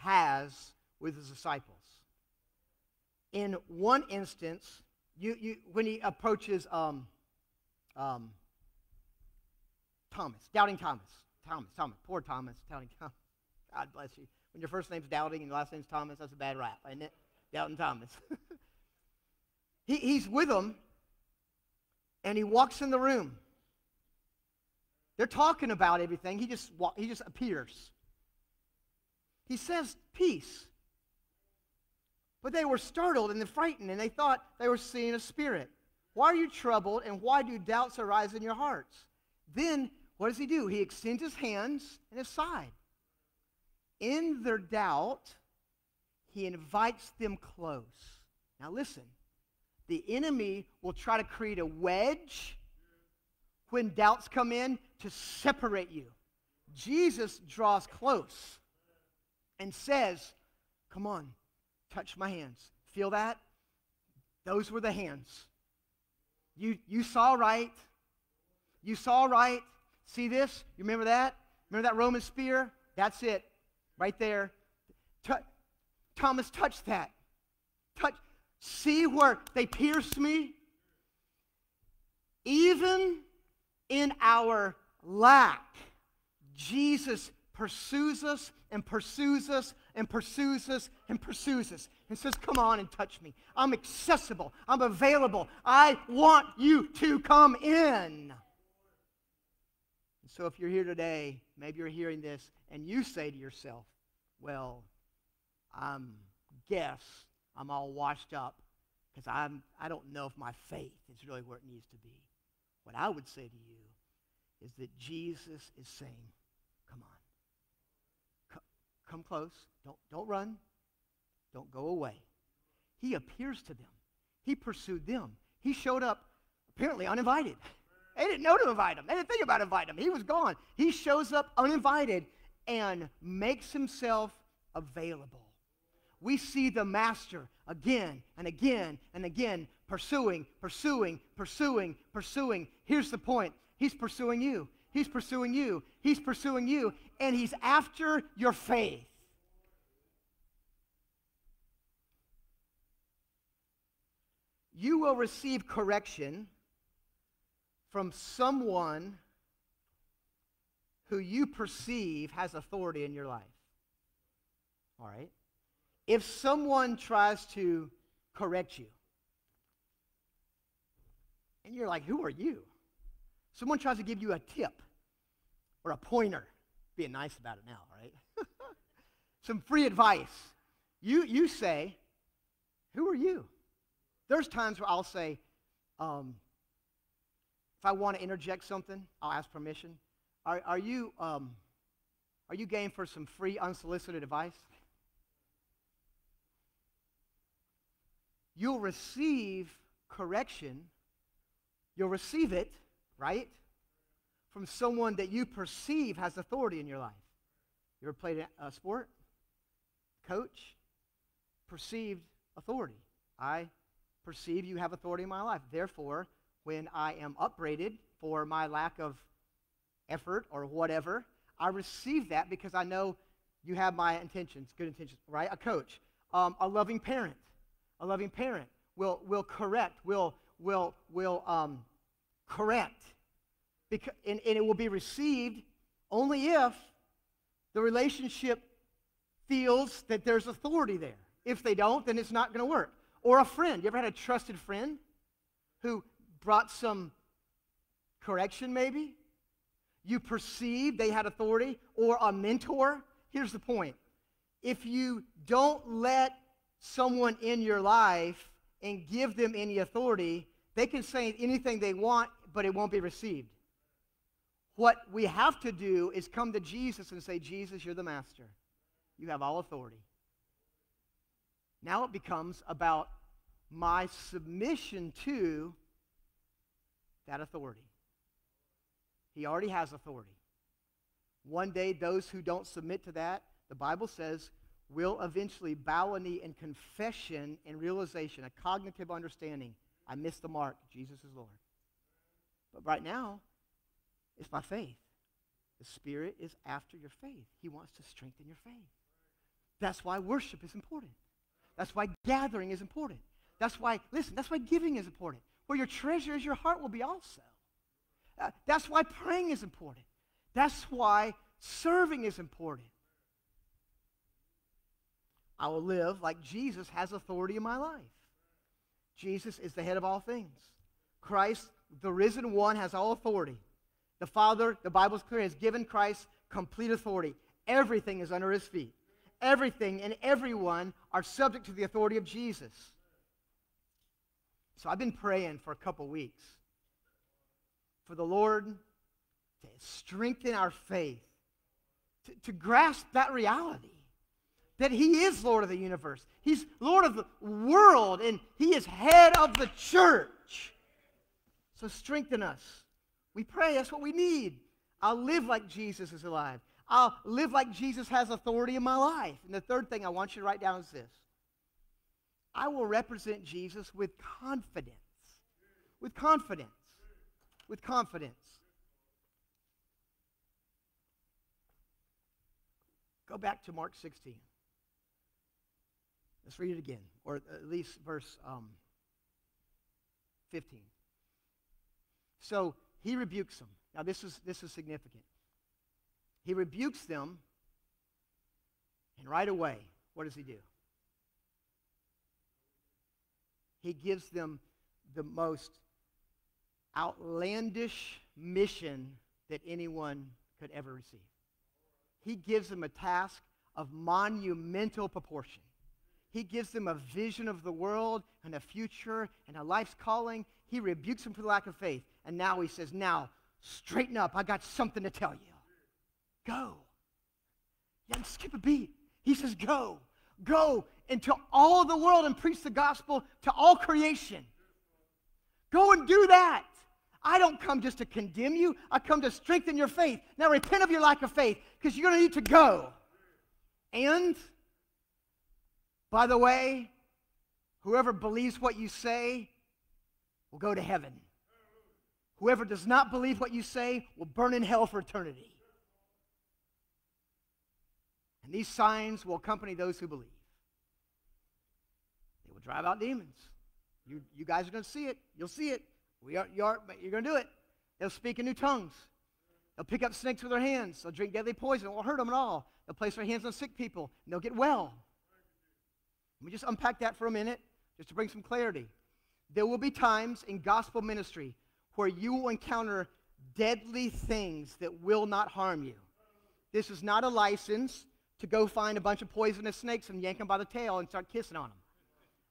has with his disciples. In one instance, you, you, when he approaches um, um, Thomas, doubting Thomas. Thomas, Thomas, poor Thomas, doubting Thomas. God bless you. When your first name's doubting and your last name's Thomas, that's a bad rap, isn't it? Doubting Thomas. he, he's with them, and he walks in the room. They're talking about everything. He just, wa- he just appears. He says, Peace. But they were startled and frightened, and they thought they were seeing a spirit. Why are you troubled, and why do doubts arise in your hearts? Then, what does he do? He extends his hands and his side. In their doubt, he invites them close. Now, listen the enemy will try to create a wedge when doubts come in to separate you. Jesus draws close and says, Come on, touch my hands. Feel that? Those were the hands. You, you saw right. You saw right. See this? You remember that? Remember that Roman spear? That's it. Right there. T- Thomas touched that. Touch. See where they pierced me? Even in our lack, Jesus pursues us and pursues us and pursues us and pursues us and says, Come on and touch me. I'm accessible. I'm available. I want you to come in. And so if you're here today, maybe you're hearing this and you say to yourself, Well, I'm guess I'm all washed up because I don't know if my faith is really where it needs to be. What I would say to you is that Jesus is saying. Come, close. Don't, don't run. Don't go away. He appears to them. He pursued them. He showed up apparently uninvited. They didn't know to invite him. They didn't think about inviting him. He was gone. He shows up uninvited and makes himself available. We see the master again and again and again pursuing, pursuing, pursuing, pursuing. Here's the point He's pursuing you. He's pursuing you. He's pursuing you. And he's after your faith. You will receive correction from someone who you perceive has authority in your life. All right? If someone tries to correct you, and you're like, who are you? Someone tries to give you a tip or a pointer. Being nice about it now, right? Some free advice. You, you say, Who are you? There's times where I'll say, um, if I want to interject something, I'll ask permission. Are, are, you, um, are you game for some free, unsolicited advice? You'll receive correction, you'll receive it right? From someone that you perceive has authority in your life. You ever played a sport? Coach? Perceived authority. I perceive you have authority in my life. Therefore, when I am upbraided for my lack of effort or whatever, I receive that because I know you have my intentions, good intentions, right? A coach, um, a loving parent, a loving parent will, will correct, will, will, will um, correct. Because, and, and it will be received only if the relationship feels that there's authority there. If they don't, then it's not going to work. Or a friend. You ever had a trusted friend who brought some correction, maybe? You perceived they had authority, or a mentor. Here's the point if you don't let someone in your life and give them any authority, they can say anything they want but it won't be received. What we have to do is come to Jesus and say, Jesus, you're the master. You have all authority. Now it becomes about my submission to that authority. He already has authority. One day, those who don't submit to that, the Bible says, will eventually bow a knee in confession and realization, a cognitive understanding. I missed the mark. Jesus is Lord. But right now, it's by faith. The Spirit is after your faith. He wants to strengthen your faith. That's why worship is important. That's why gathering is important. That's why, listen, that's why giving is important. Where your treasure is, your heart will be also. Uh, that's why praying is important. That's why serving is important. I will live like Jesus has authority in my life. Jesus is the head of all things. Christ, the risen one, has all authority. The Father, the Bible is clear, has given Christ complete authority. Everything is under his feet. Everything and everyone are subject to the authority of Jesus. So I've been praying for a couple weeks for the Lord to strengthen our faith, to, to grasp that reality that He is Lord of the universe. He's Lord of the world, and He is head of the church. So strengthen us. We pray, that's what we need. I'll live like Jesus is alive. I'll live like Jesus has authority in my life. And the third thing I want you to write down is this I will represent Jesus with confidence. With confidence. With confidence. Go back to Mark 16. Let's read it again, or at least verse um, 15. So he rebukes them. Now, this is, this is significant. He rebukes them, and right away, what does he do? He gives them the most outlandish mission that anyone could ever receive. He gives them a task of monumental proportion. He gives them a vision of the world and a future and a life's calling. He rebukes them for the lack of faith. And now he says, Now, straighten up. I got something to tell you. Go. He doesn't skip a beat. He says, Go. Go into all the world and preach the gospel to all creation. Go and do that. I don't come just to condemn you, I come to strengthen your faith. Now repent of your lack of faith because you're going to need to go. And, by the way, whoever believes what you say will go to heaven. Whoever does not believe what you say will burn in hell for eternity. And these signs will accompany those who believe. They will drive out demons. You, you guys are going to see it. You'll see it. We are, you are, you're going to do it. They'll speak in new tongues. They'll pick up snakes with their hands. They'll drink deadly poison. It won't hurt them at all. They'll place their hands on sick people, and they'll get well. Let me just unpack that for a minute, just to bring some clarity. There will be times in gospel ministry where you will encounter deadly things that will not harm you. This is not a license to go find a bunch of poisonous snakes and yank them by the tail and start kissing on them.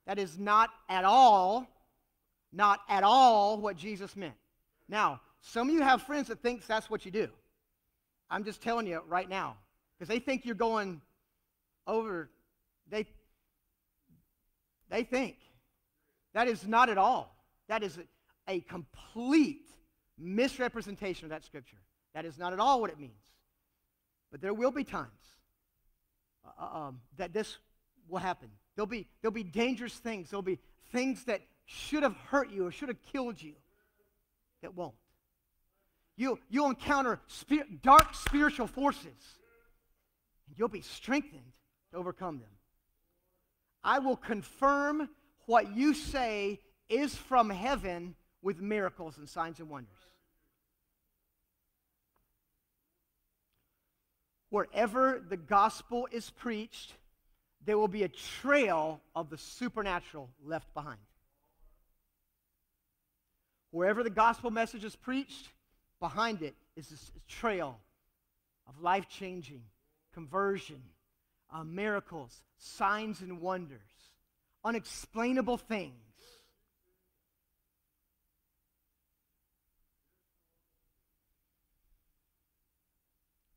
That is not at all not at all what Jesus meant. Now, some of you have friends that think that's what you do. I'm just telling you right now, because they think you're going over. They, they think. That is not at all. That is a, complete misrepresentation of that scripture. That is not at all what it means. But there will be times uh um, that this will happen. There'll be, there'll be dangerous things. There'll be things that should have hurt you or should have killed you that won't. You, you'll encounter dark spiritual forces, and you'll be strengthened to overcome them. I will confirm what you say is from heaven with miracles and signs and wonders. Wherever the gospel is preached, there will be a trail of the supernatural left behind. Wherever the gospel message is preached, behind it is this trail of life changing conversion, uh, miracles, signs and wonders, unexplainable things.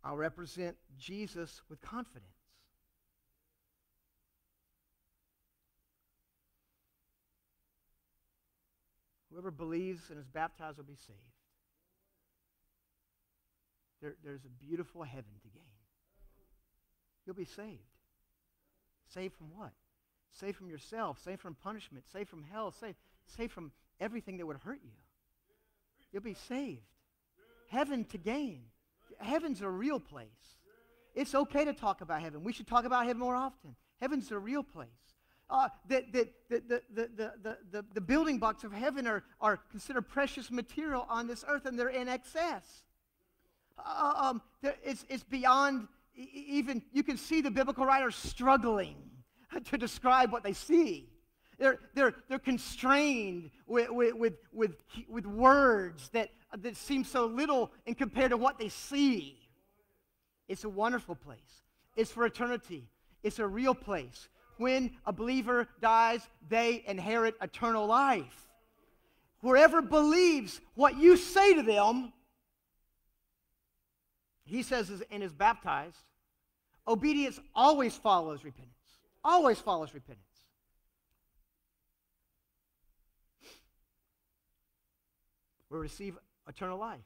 I'll represent Jesus with confidence. Whoever believes and is baptized will be saved. There, there's a beautiful heaven to gain. You'll be saved. Saved from what? Saved from yourself, saved from punishment, saved from hell, saved, saved from everything that would hurt you. You'll be saved. Heaven to gain. Heaven's a real place. It's okay to talk about heaven. We should talk about heaven more often. Heaven's a real place uh, that, that the, the, the, the, the building blocks of heaven are, are considered precious material on this earth and they're in excess. Uh, um, there- it's, it's beyond even, you can see the biblical writers struggling to describe what they see. They're, they're, they're constrained with, with, with, with, words that, that seem so little in compared to what they see. It's a wonderful place. It's for eternity. It's a real place. When a believer dies, they inherit eternal life. Whoever believes what you say to them, he says, and is baptized, obedience always follows repentance. Always follows repentance. Will receive eternal life.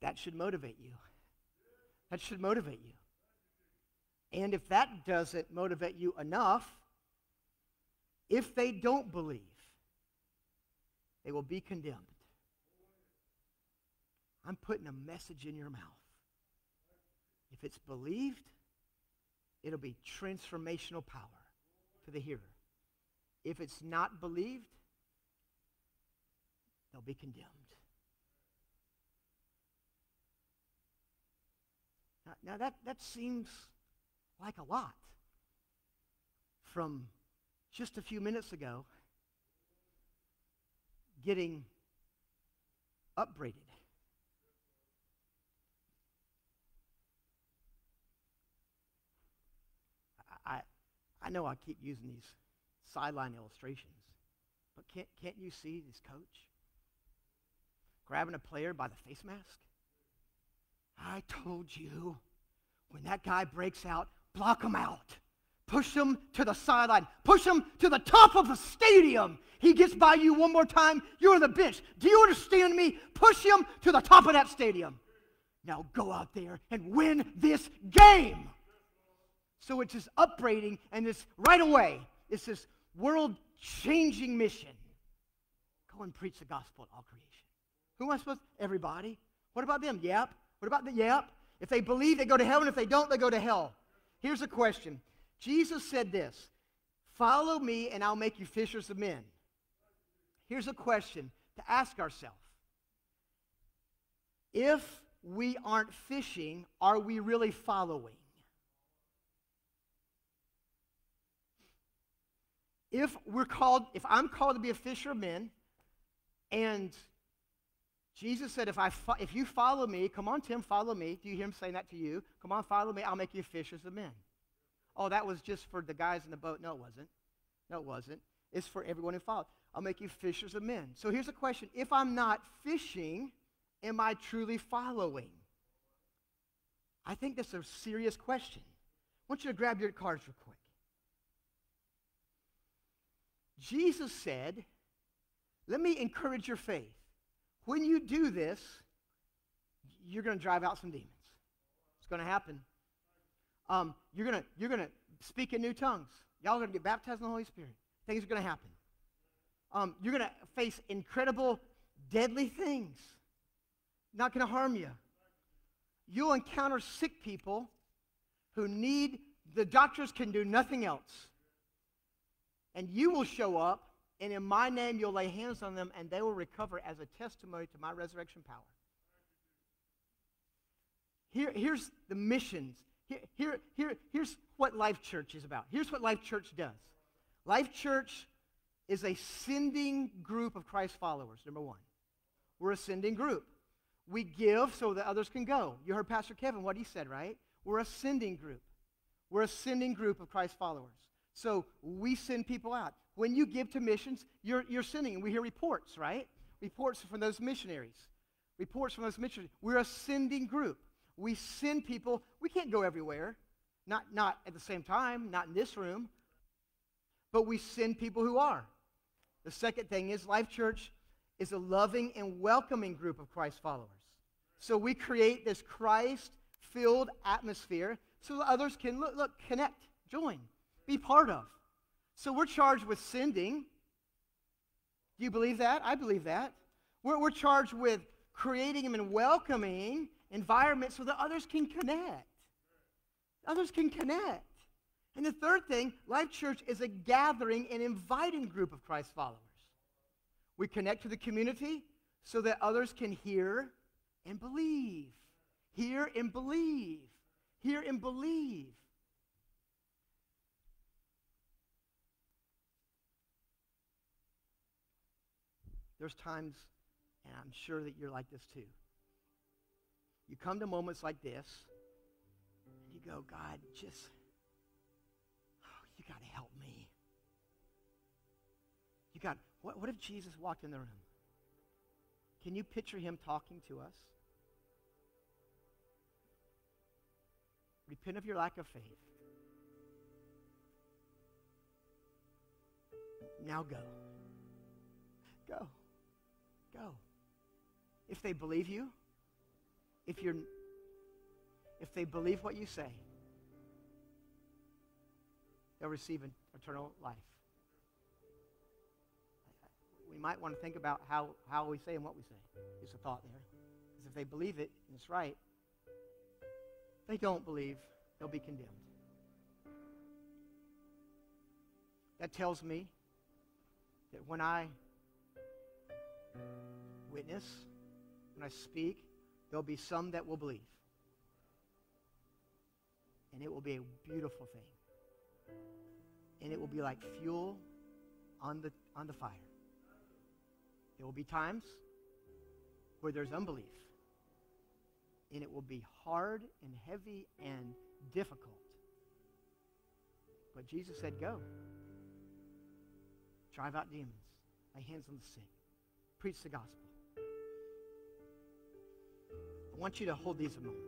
That should motivate you. That should motivate you. And if that doesn't motivate you enough, if they don't believe, they will be condemned. I'm putting a message in your mouth. If it's believed, it'll be transformational power to the hearer. If it's not believed, they'll be condemned. Now, now that, that seems like a lot from just a few minutes ago getting upbraided. I, I, know I keep using these sideline illustrations, but can't, can't you see this coach grabbing a player by the face mask? I told you, when that guy breaks out, block him out. Push him to the sideline. Push him to the top of the stadium. He gets by you one more time, you're the bench. Do you understand me? Push him to the top of that stadium. Now go out there and win this game. So it's this upbraiding and this right away, it's this world changing mission. Go and preach the gospel to all creation. Who am I supposed to? Everybody. What about them? Yep. What about the yep? If they believe, they go to heaven. If they don't, they go to hell. Here's a question. Jesus said this Follow me, and I'll make you fishers of men. Here's a question to ask ourselves If we aren't fishing, are we really following? If we're called, if I'm called to be a fisher of men, and Jesus said, if, I fo- if you follow me, come on, Tim, follow me. Do you hear him saying that to you? Come on, follow me. I'll make you fishers of men. Oh, that was just for the guys in the boat. No, it wasn't. No, it wasn't. It's for everyone who followed. I'll make you fishers of men. So here's a question If I'm not fishing, am I truly following? I think that's a serious question. I want you to grab your cards real quick. Jesus said, Let me encourage your faith. When you do this, you're going to drive out some demons. It's going to happen. Um, you're going to you're going to speak in new tongues. Y'all are going to get baptized in the Holy Spirit. Things are going to happen. Um, you're going to face incredible, deadly things. Not going to harm you. You'll encounter sick people who need, the doctors can do nothing else. And you will show up, and in my name you'll lay hands on them, and they will recover as a testimony to my resurrection power. Here, here's the missions. Here, here, here, here's what Life Church is about. Here's what Life Church does. Life Church is a sending group of Christ followers, number one. We're a sending group. We give so that others can go. You heard Pastor Kevin, what he said, right? We're a sending group. We're a sending group of Christ followers. So we send people out. When you give to missions, you're, you're sending, and we hear reports, right? Reports from those missionaries. Reports from those missionaries. We're a sending group. We send people. We can't go everywhere. Not, not at the same time, not in this room. But we send people who are. The second thing is Life Church is a loving and welcoming group of Christ followers. So we create this Christ filled atmosphere so that others can look, look, connect, join, be part of. So we're charged with sending. Do you believe that? I believe that. We're, we're charged with creating and welcoming environments so that others can connect. Others can connect. And the third thing, Life Church is a gathering and inviting group of Christ followers. We connect to the community so that others can hear and believe. Hear and believe. Hear and believe. There's times, and I'm sure that you're like this too. You come to moments like this, and you go, God, just, oh, you got to help me. You got, what, what if Jesus walked in the room? Can you picture him talking to us? Repent of your lack of faith. Now go. Go. Go. If they believe you, if you're if they believe what you say, they'll receive an eternal life. We might want to think about how, how we say and what we say. It's a thought there. Because if they believe it and it's right, they don't believe, they'll be condemned. That tells me that when I witness, when I speak, there'll be some that will believe. And it will be a beautiful thing. And it will be like fuel on the, on the fire. There will be times where there's unbelief. And it will be hard and heavy and difficult. But Jesus said, Go. Drive out demons. Lay hands on the sick. Preach the gospel. I want you to hold these a moment.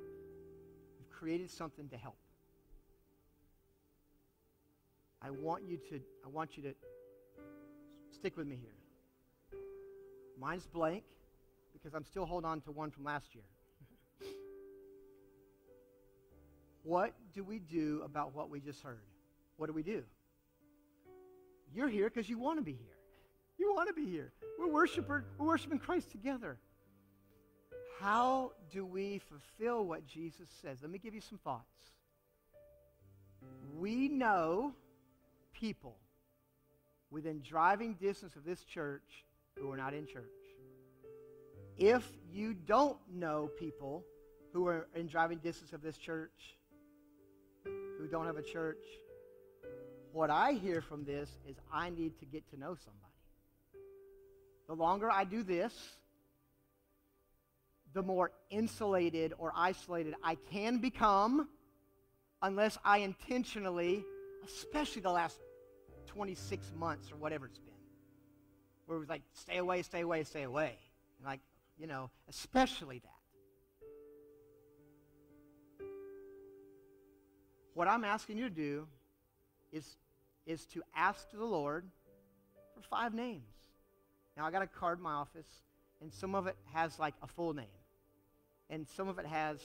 We've created something to help. I want you to, I want you to stick with me here. Mine's blank because I'm still holding on to one from last year. what do we do about what we just heard? What do we do? You're here because you want to be here. You want to be here. We're we're worshiping Christ together. How do we fulfill what Jesus says? Let me give you some thoughts. We know people within driving distance of this church who are not in church. If you don't know people who are in driving distance of this church, who don't have a church, what I hear from this is I need to get to know somebody. The longer I do this, the more insulated or isolated I can become unless I intentionally, especially the last 26 months or whatever it's been, where it was like, stay away, stay away, stay away. And like, you know, especially that. What I'm asking you to do is, is to ask the Lord for five names. Now, I got a card in my office, and some of it has like a full name, and some of it has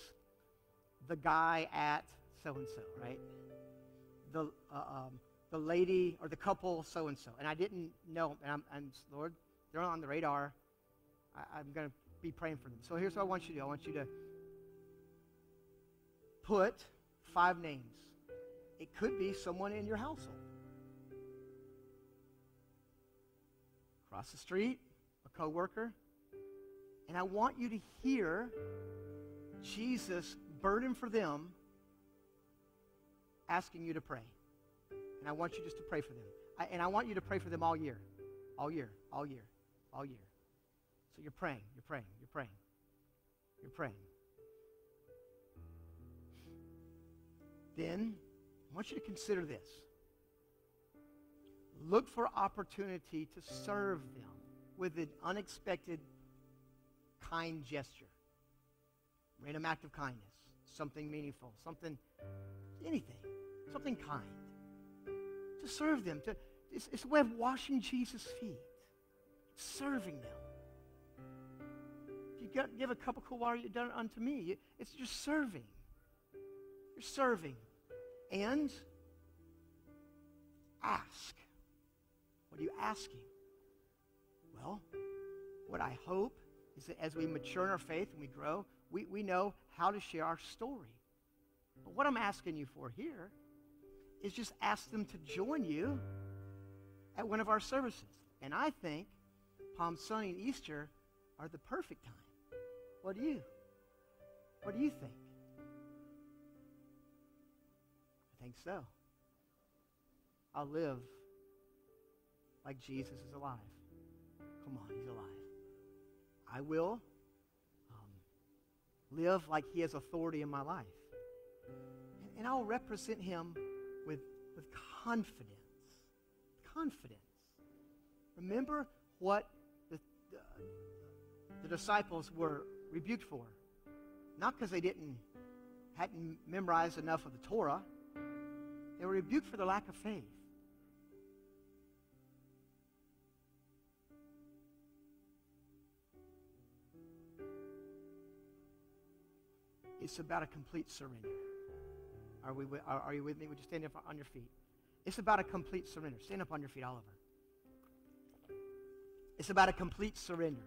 the guy at so and so, right? The, uh, um, the lady or the couple so and so. And I didn't know, and I'm, I'm Lord, they're on the radar. I, I'm going to be praying for them. So here's what I want you to do I want you to put five names. It could be someone in your household. Across the street, a coworker. And I want you to hear Jesus burden for them asking you to pray. And I want you just to pray for them. I, and I want you to pray for them all year. All year. All year. All year. So you're praying. You're praying. You're praying. You're praying. Then I want you to consider this. Look for opportunity to serve them with an unexpected kind gesture. Random act of kindness. Something meaningful. Something, anything. Something kind. To serve them. To, it's, it's a way of washing Jesus' feet. Serving them. If you got, give a cup of cold water, you've done it unto me. It's just serving. You're serving. And ask. What are you asking? Well, what I hope is that as we mature in our faith and we grow, we, we know how to share our story. But what I'm asking you for here is just ask them to join you at one of our services. And I think Palm Sunday and Easter are the perfect time? What do you? What do you think? I think so. I'll live like Jesus is alive. Come on, he's alive. I will um, live like he has authority in my life. And, and I'll represent him with, with confidence. Confidence. Remember what the, the, the disciples were rebuked for. Not because they didn't hadn't memorized enough of the Torah. They were rebuked for their lack of faith. It's about a complete surrender. Are, we, are, are you with me? Would you stand up on your feet? It's about a complete surrender. Stand up on your feet, Oliver. It's about a complete surrender.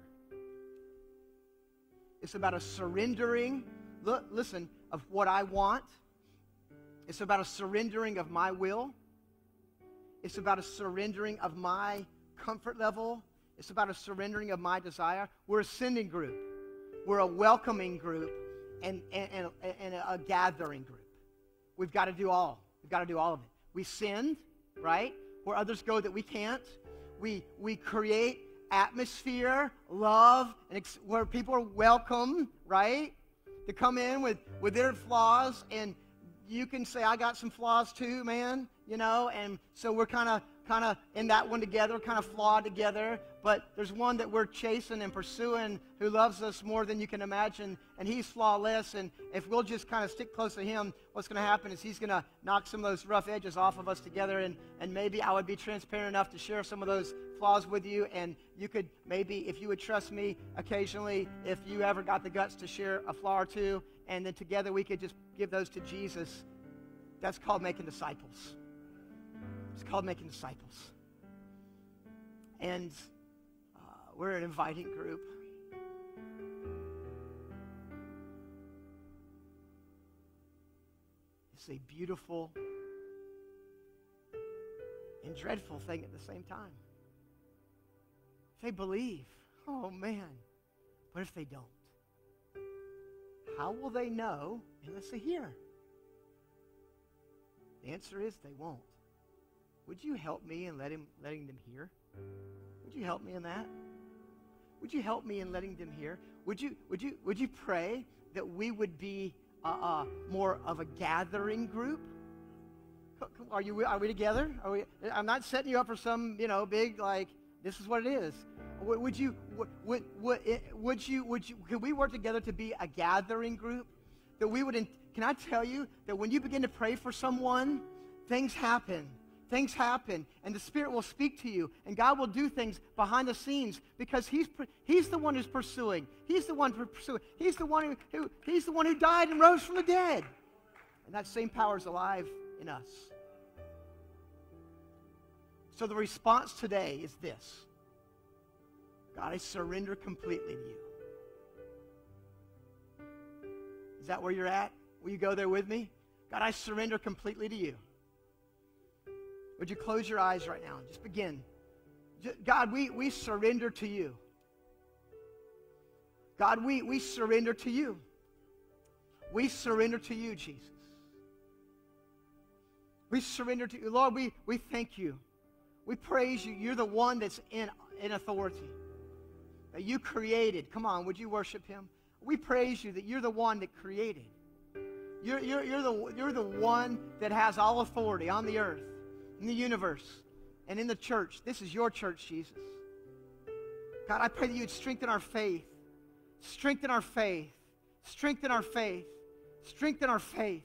It's about a surrendering, look, listen, of what I want. It's about a surrendering of my will. It's about a surrendering of my comfort level. It's about a surrendering of my desire. We're a sending group. We're a welcoming group and, and, and, a gathering group. We've got to do all. We've got to do all of it. We send, right? Where others go that we can't. We, we create atmosphere, love, and where people are welcome, right? To come in with, with their flaws, and you can say, I got some flaws too, man, you know, and so we're kind of kind of in that one together, kind of flawed together. But there's one that we're chasing and pursuing who loves us more than you can imagine, and he's flawless. And if we'll just kind of stick close to him, what's going to happen is he's going to knock some of those rough edges off of us together. And, and maybe I would be transparent enough to share some of those flaws with you. And you could maybe, if you would trust me occasionally, if you ever got the guts to share a flaw or two, and then together we could just give those to Jesus. That's called making disciples. It's called making disciples. And we're an inviting group. It's a beautiful and dreadful thing at the same time. If they believe, oh man. But if they don't, how will they know unless they hear? The answer is they won't. Would you help me in letting, letting them hear? Would you help me in that? Would you help me in letting them hear? Would you, would you, would you pray that we would be uh, uh, more of a gathering group? Are, you, are we together? Are we, I'm not setting you up for some, you know, big, like, this is what it is. Would you, would, would, would you, would you, could we work together to be a gathering group? That we would, can I tell you that when you begin to pray for someone, things happen things happen and the spirit will speak to you and god will do things behind the scenes because he's, he's the one who's pursuing. He's the one pursuing. He's the one who, who he's the one who died and rose from the dead. And that same power is alive in us. So the response today is this. God i surrender completely to you. Is that where you're at? Will you go there with me? God i surrender completely to you would you close your eyes right now and just begin? God, we, we surrender to you. God, we, we surrender to you. We surrender to you, Jesus. We surrender to you. Lord, we, we thank you. We praise you. You're the one that's in, in authority. That you created. Come on, would you worship him? We praise you that you're the one that created. You're, you're, you're, the, you're the one that has all authority on the earth in the universe and in the church. This is your church, Jesus. God, I pray that you'd strengthen our faith. Strengthen our faith. Strengthen our faith. Strengthen our faith.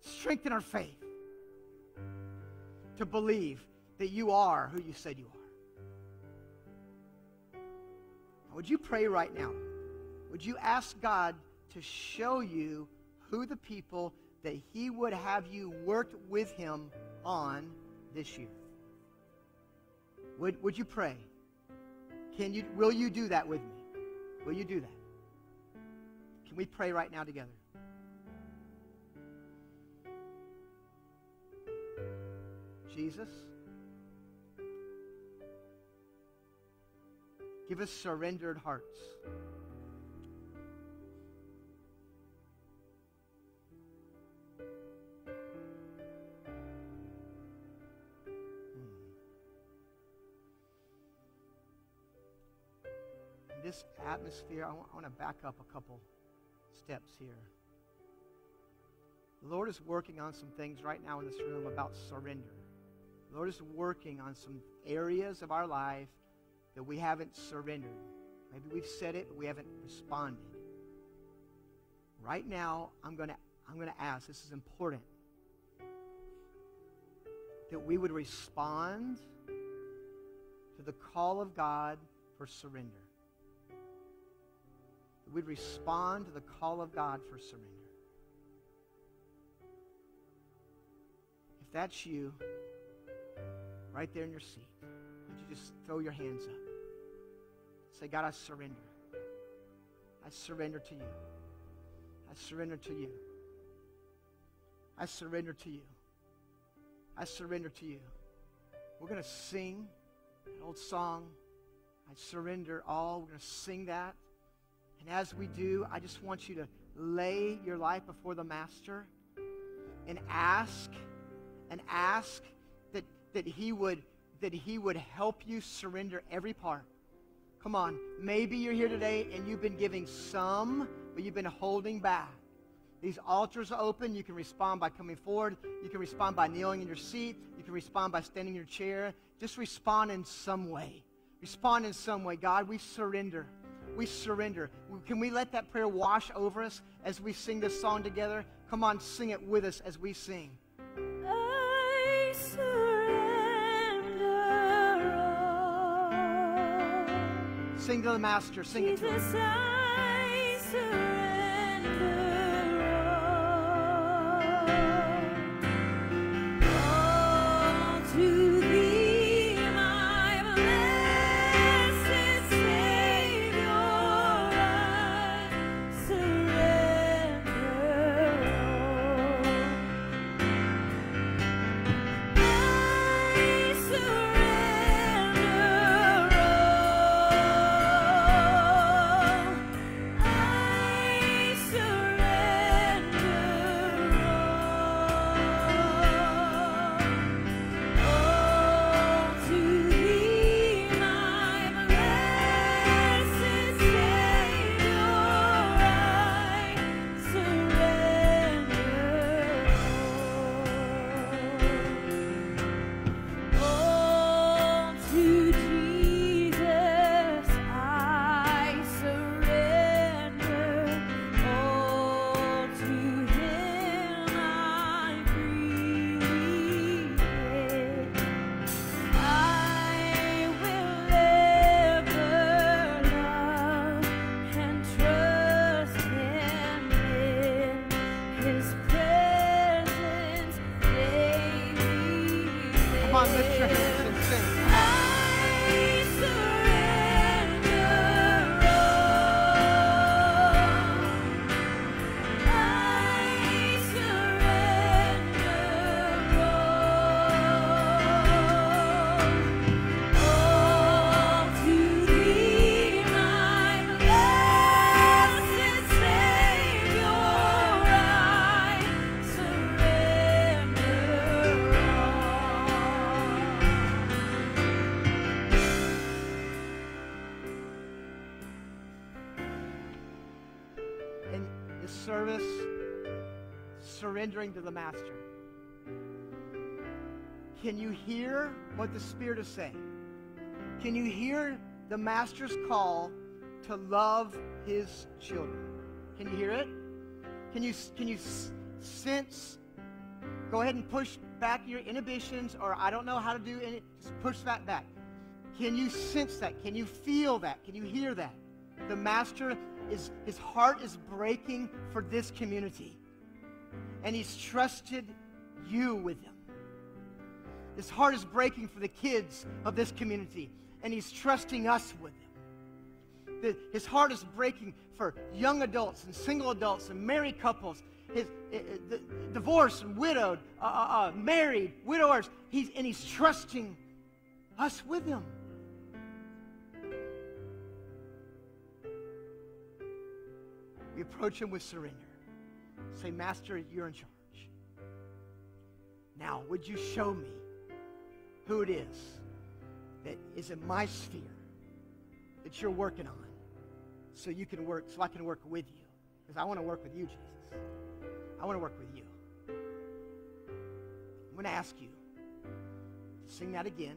Strengthen our faith. To believe that you are who you said you are. Would you pray right now? Would you ask God to show you who the people that He would have you work with Him on this year. Would, would you pray? Can you, will you do that with me? Will you do that? Can we pray right now together? Jesus, Give us surrendered hearts. Atmosphere, I want, I want to back up a couple steps here. The Lord is working on some things right now in this room about surrender. The Lord is working on some areas of our life that we haven't surrendered. Maybe we've said it, but we haven't responded. Right now, I'm going to I'm going to ask, this is important, that we would respond to the call of God for surrender. That we'd respond to the call of God for surrender. If that's you, right there in your seat, would you just throw your hands up? Say, God, I surrender. I surrender to you. I surrender to you. I surrender to you. I surrender to you. We're going to sing an old song. I surrender all. We're going to sing that. And as we do, I just want you to lay your life before the Master and ask and ask that, that he would that he would help you surrender every part. Come on, maybe you're here today and you've been giving some, but you've been holding back. These altars are open. You can respond by coming forward. You can respond by kneeling in your seat. You can respond by standing in your chair. Just respond in some way. Respond in some way. God, we surrender. We surrender. Can we let that prayer wash over us as we sing this song together? Come on, sing it with us as we sing. I surrender all. Sing to the Master. Sing it to him. Surrendering to the Master. Can you hear what the Spirit is saying? Can you hear the Master's call to love His children? Can you hear it? Can you, can you sense? Go ahead and push back your inhibitions, or I don't know how to do it. Just push that back. Can you sense that? Can you feel that? Can you hear that? The Master is, his heart is breaking for this community and He's trusted you with them. His heart is breaking for the kids of this community, and He's trusting us with them. The, his heart is breaking for young adults and single adults and married couples, his, uh, the, divorced and widowed, uh, uh, uh, married, widowers. He's, and He's trusting us with them. We approach Him with surrender. Say, Master, you're in charge. Now, would you show me who it is that is in my sphere that you're working on so you can work, so I can work with you? Because I want to work with you, Jesus. I want to work with you. I'm going to ask you to sing that again,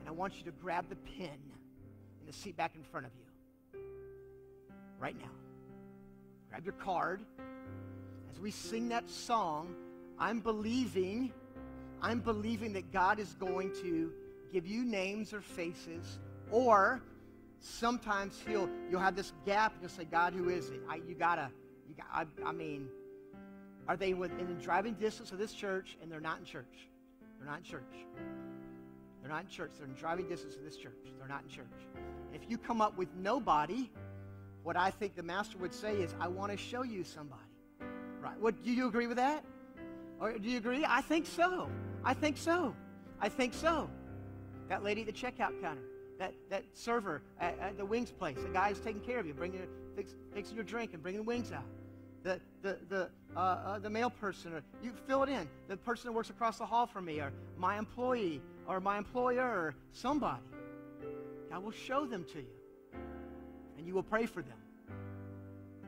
and I want you to grab the pen in the seat back in front of you right now. Grab your card. As we sing that song, I'm believing, I'm believing that God is going to give you names or faces, or sometimes he'll you'll have this gap and you'll say, God, who is it? I, you gotta, you got, I, I mean, are they within driving distance of this church and they're not in church? They're not in church. They're not in church. They're in driving distance of this church. They're not in church. If you come up with nobody, what I think the master would say is, I want to show you somebody. Right? What, do you agree with that? Or do you agree? I think so. I think so. I think so. That lady at the checkout counter, that, that server at, at the wings place, the guy who's taking care of you, bringing your, fix, fixing your drink and bringing the wings out. The, the, the, uh, uh, the mail person, or you fill it in. The person that works across the hall from me, or my employee, or my employer, or somebody. God will show them to you. And you will pray for them.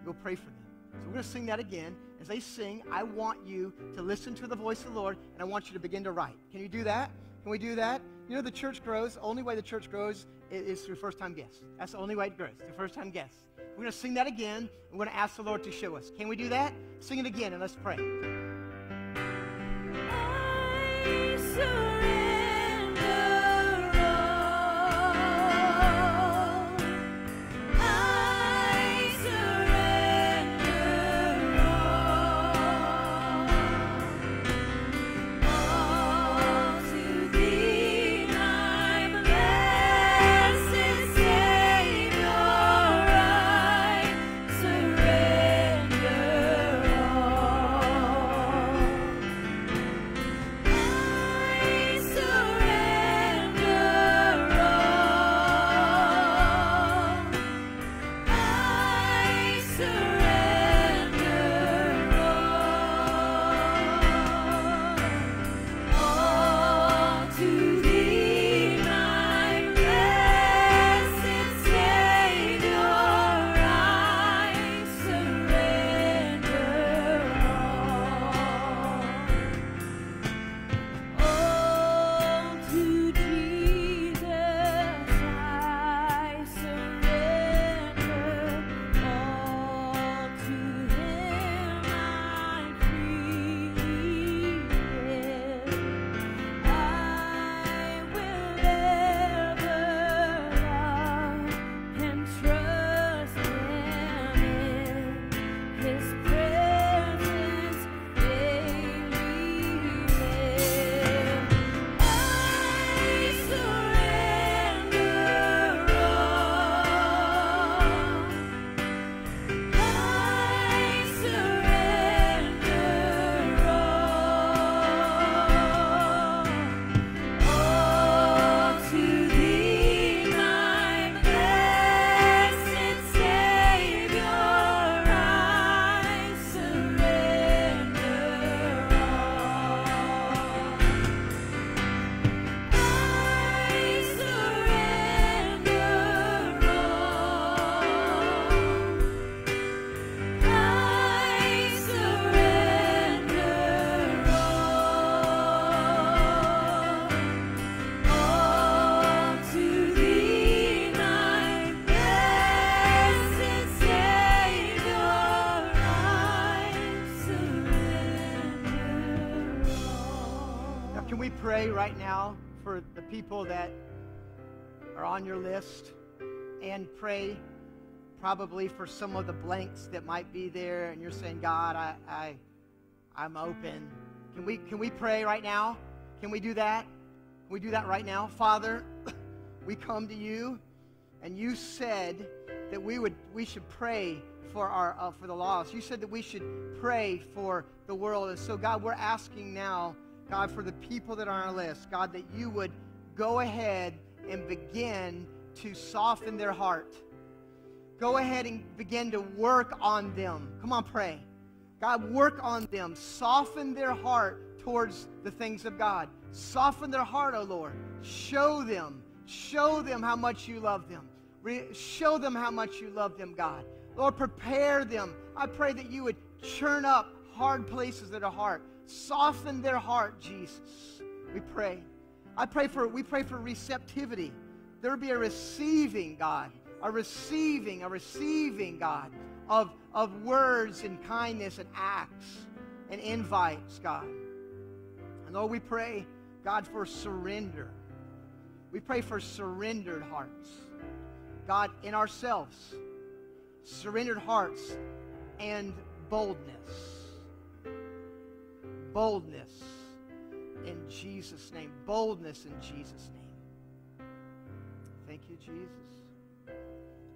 You will pray for them. So we're going to sing that again. As they sing, I want you to listen to the voice of the Lord, and I want you to begin to write. Can you do that? Can we do that? You know, the church grows. The only way the church grows is, through first time guests. That's the only way it grows, through first time guests. We're going to sing that again. We're going to ask the Lord to show us. Can we do that? Sing it again, and let's pray. Pray right now for the people that are on your list and pray probably for some of the blanks that might be there and you're saying, God, I, I, I'm open. Can we, can we pray right now? Can we do that? Can we do that right now? Father, we come to you and you said that we would we should pray for our uh, for the lost. You said that we should pray for the world. And so God, we're asking now, God, for the people that are on our list, God, that you would go ahead and begin to soften their heart. go ahead and begin to work on them. Come on, pray. God, work on them. Soften their heart towards the things of God. Soften their heart, O oh Lord. Show them. Show them how much you love them. Re- show them how much you love them, God. Lord, prepare them. I pray that you would churn up hard places in their heart. Soften their heart, Jesus. We pray. I pray for we pray for receptivity. There be a receiving, God, a receiving, a receiving, God, of, of words and kindness and acts and invites, God. And Lord, we pray, God, for surrender. We pray for surrendered hearts. God, in ourselves, surrendered hearts and boldness. Boldness in Jesus' name. Boldness in Jesus' name. Thank you, Jesus.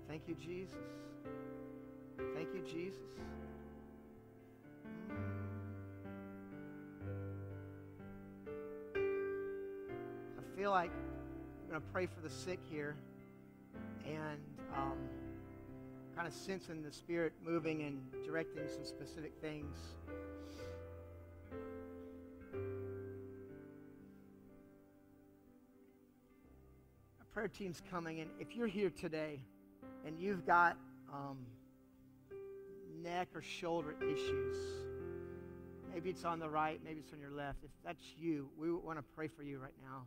Thank you, Jesus. Thank you, Jesus. I feel like I'm going to pray for the sick here and um, kind of sensing the Spirit moving and directing some specific things. Prayer team's coming, and if you're here today and you've got um, neck or shoulder issues, maybe it's on the right, maybe it's on your left. If that's you, we want to pray for you right now.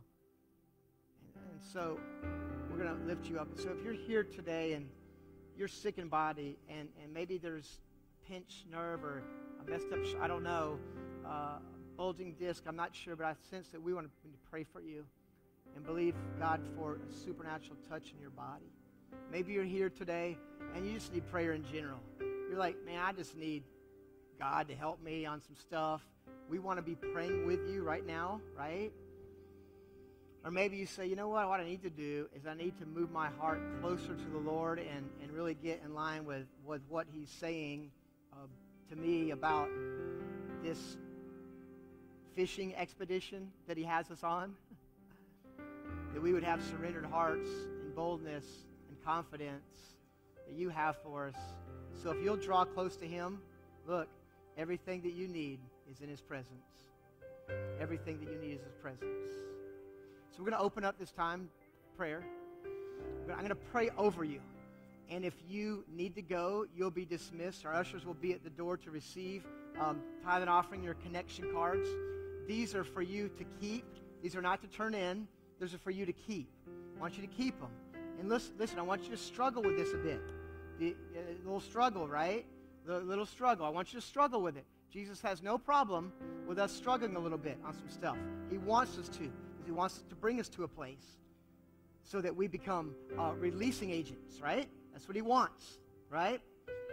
And, and so we're going to lift you up. So if you're here today and you're sick in body, and, and maybe there's pinched nerve or a messed up, I don't know, uh, bulging disc, I'm not sure, but I sense that we want to pray for you and believe God for a supernatural touch in your body. Maybe you're here today and you just need prayer in general. You're like, man, I just need God to help me on some stuff. We want to be praying with you right now, right? Or maybe you say, you know what? What I need to do is I need to move my heart closer to the Lord and, and really get in line with, with what He's saying uh, to me about this fishing expedition that He has us on. that we would have surrendered hearts and boldness and confidence that you have for us. So if you'll draw close to Him, look, everything that you need is in His presence. Everything that you need is His presence. So we're going to open up this time prayer. I'm going to pray over you. And if you need to go, you'll be dismissed. Our ushers will be at the door to receive um, tithe and offering, your connection cards. These are for you to keep. These are not to turn in. These are for you to keep. I want you to keep them. And listen, listen I want you to struggle with this a bit. The, a little struggle, right? The little struggle. I want you to struggle with it. Jesus has no problem with us struggling a little bit on some stuff. He wants us to. He wants to bring us to a place so that we become uh, releasing agents, right? That's what he wants, right?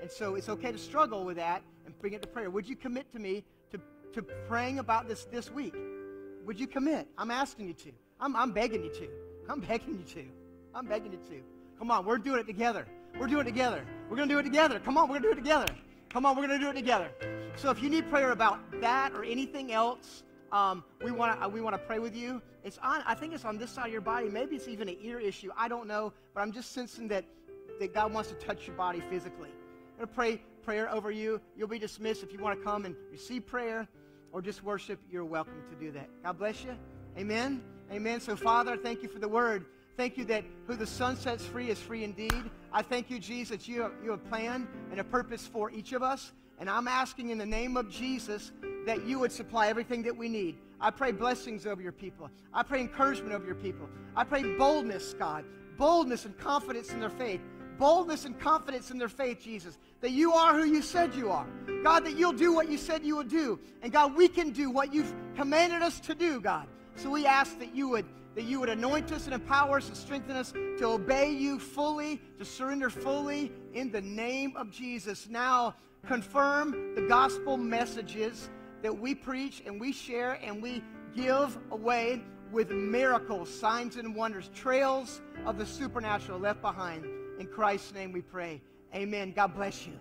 And so it's okay to struggle with that and bring it to prayer. Would you commit to me to, to praying about this this week? Would you commit? I'm asking you to. I'm, I'm begging you to. I'm begging you to. I'm begging you to. Come on, we're doing it together. We're doing it together. We're going to do it together. Come on, we're going to do it together. Come on, we're going to do it together. So if you need prayer about that or anything else, um, we want to uh, we want to pray with you. It's on. I think it's on this side of your body. Maybe it's even an ear issue. I don't know, but I'm just sensing that that God wants to touch your body physically. I'm gonna pray prayer over you. You'll be dismissed if you want to come and receive prayer or just worship. You're welcome to do that. God bless you. Amen. Amen. So Father, thank you for the word. Thank you that who the Son sets free is free indeed. I thank you, Jesus, you have, you have a plan and a purpose for each of us. And I'm asking in the name of Jesus that you would supply everything that we need. I pray blessings over your people. I pray encouragement over your people. I pray boldness, God, boldness and confidence in their faith. Boldness and confidence in their faith, Jesus, that you are who you said you are. God, that you'll do what you said you would do. And God, we can do what you've commanded us to do, God. So we ask that you would that you would anoint us and empower us and strengthen us to obey you fully, to surrender fully in the name of Jesus. Now, confirm the gospel messages that we preach and we share and we give away with miracles, signs, and wonders, trails of the supernatural left behind. In Christ's name we pray. Amen. God bless you.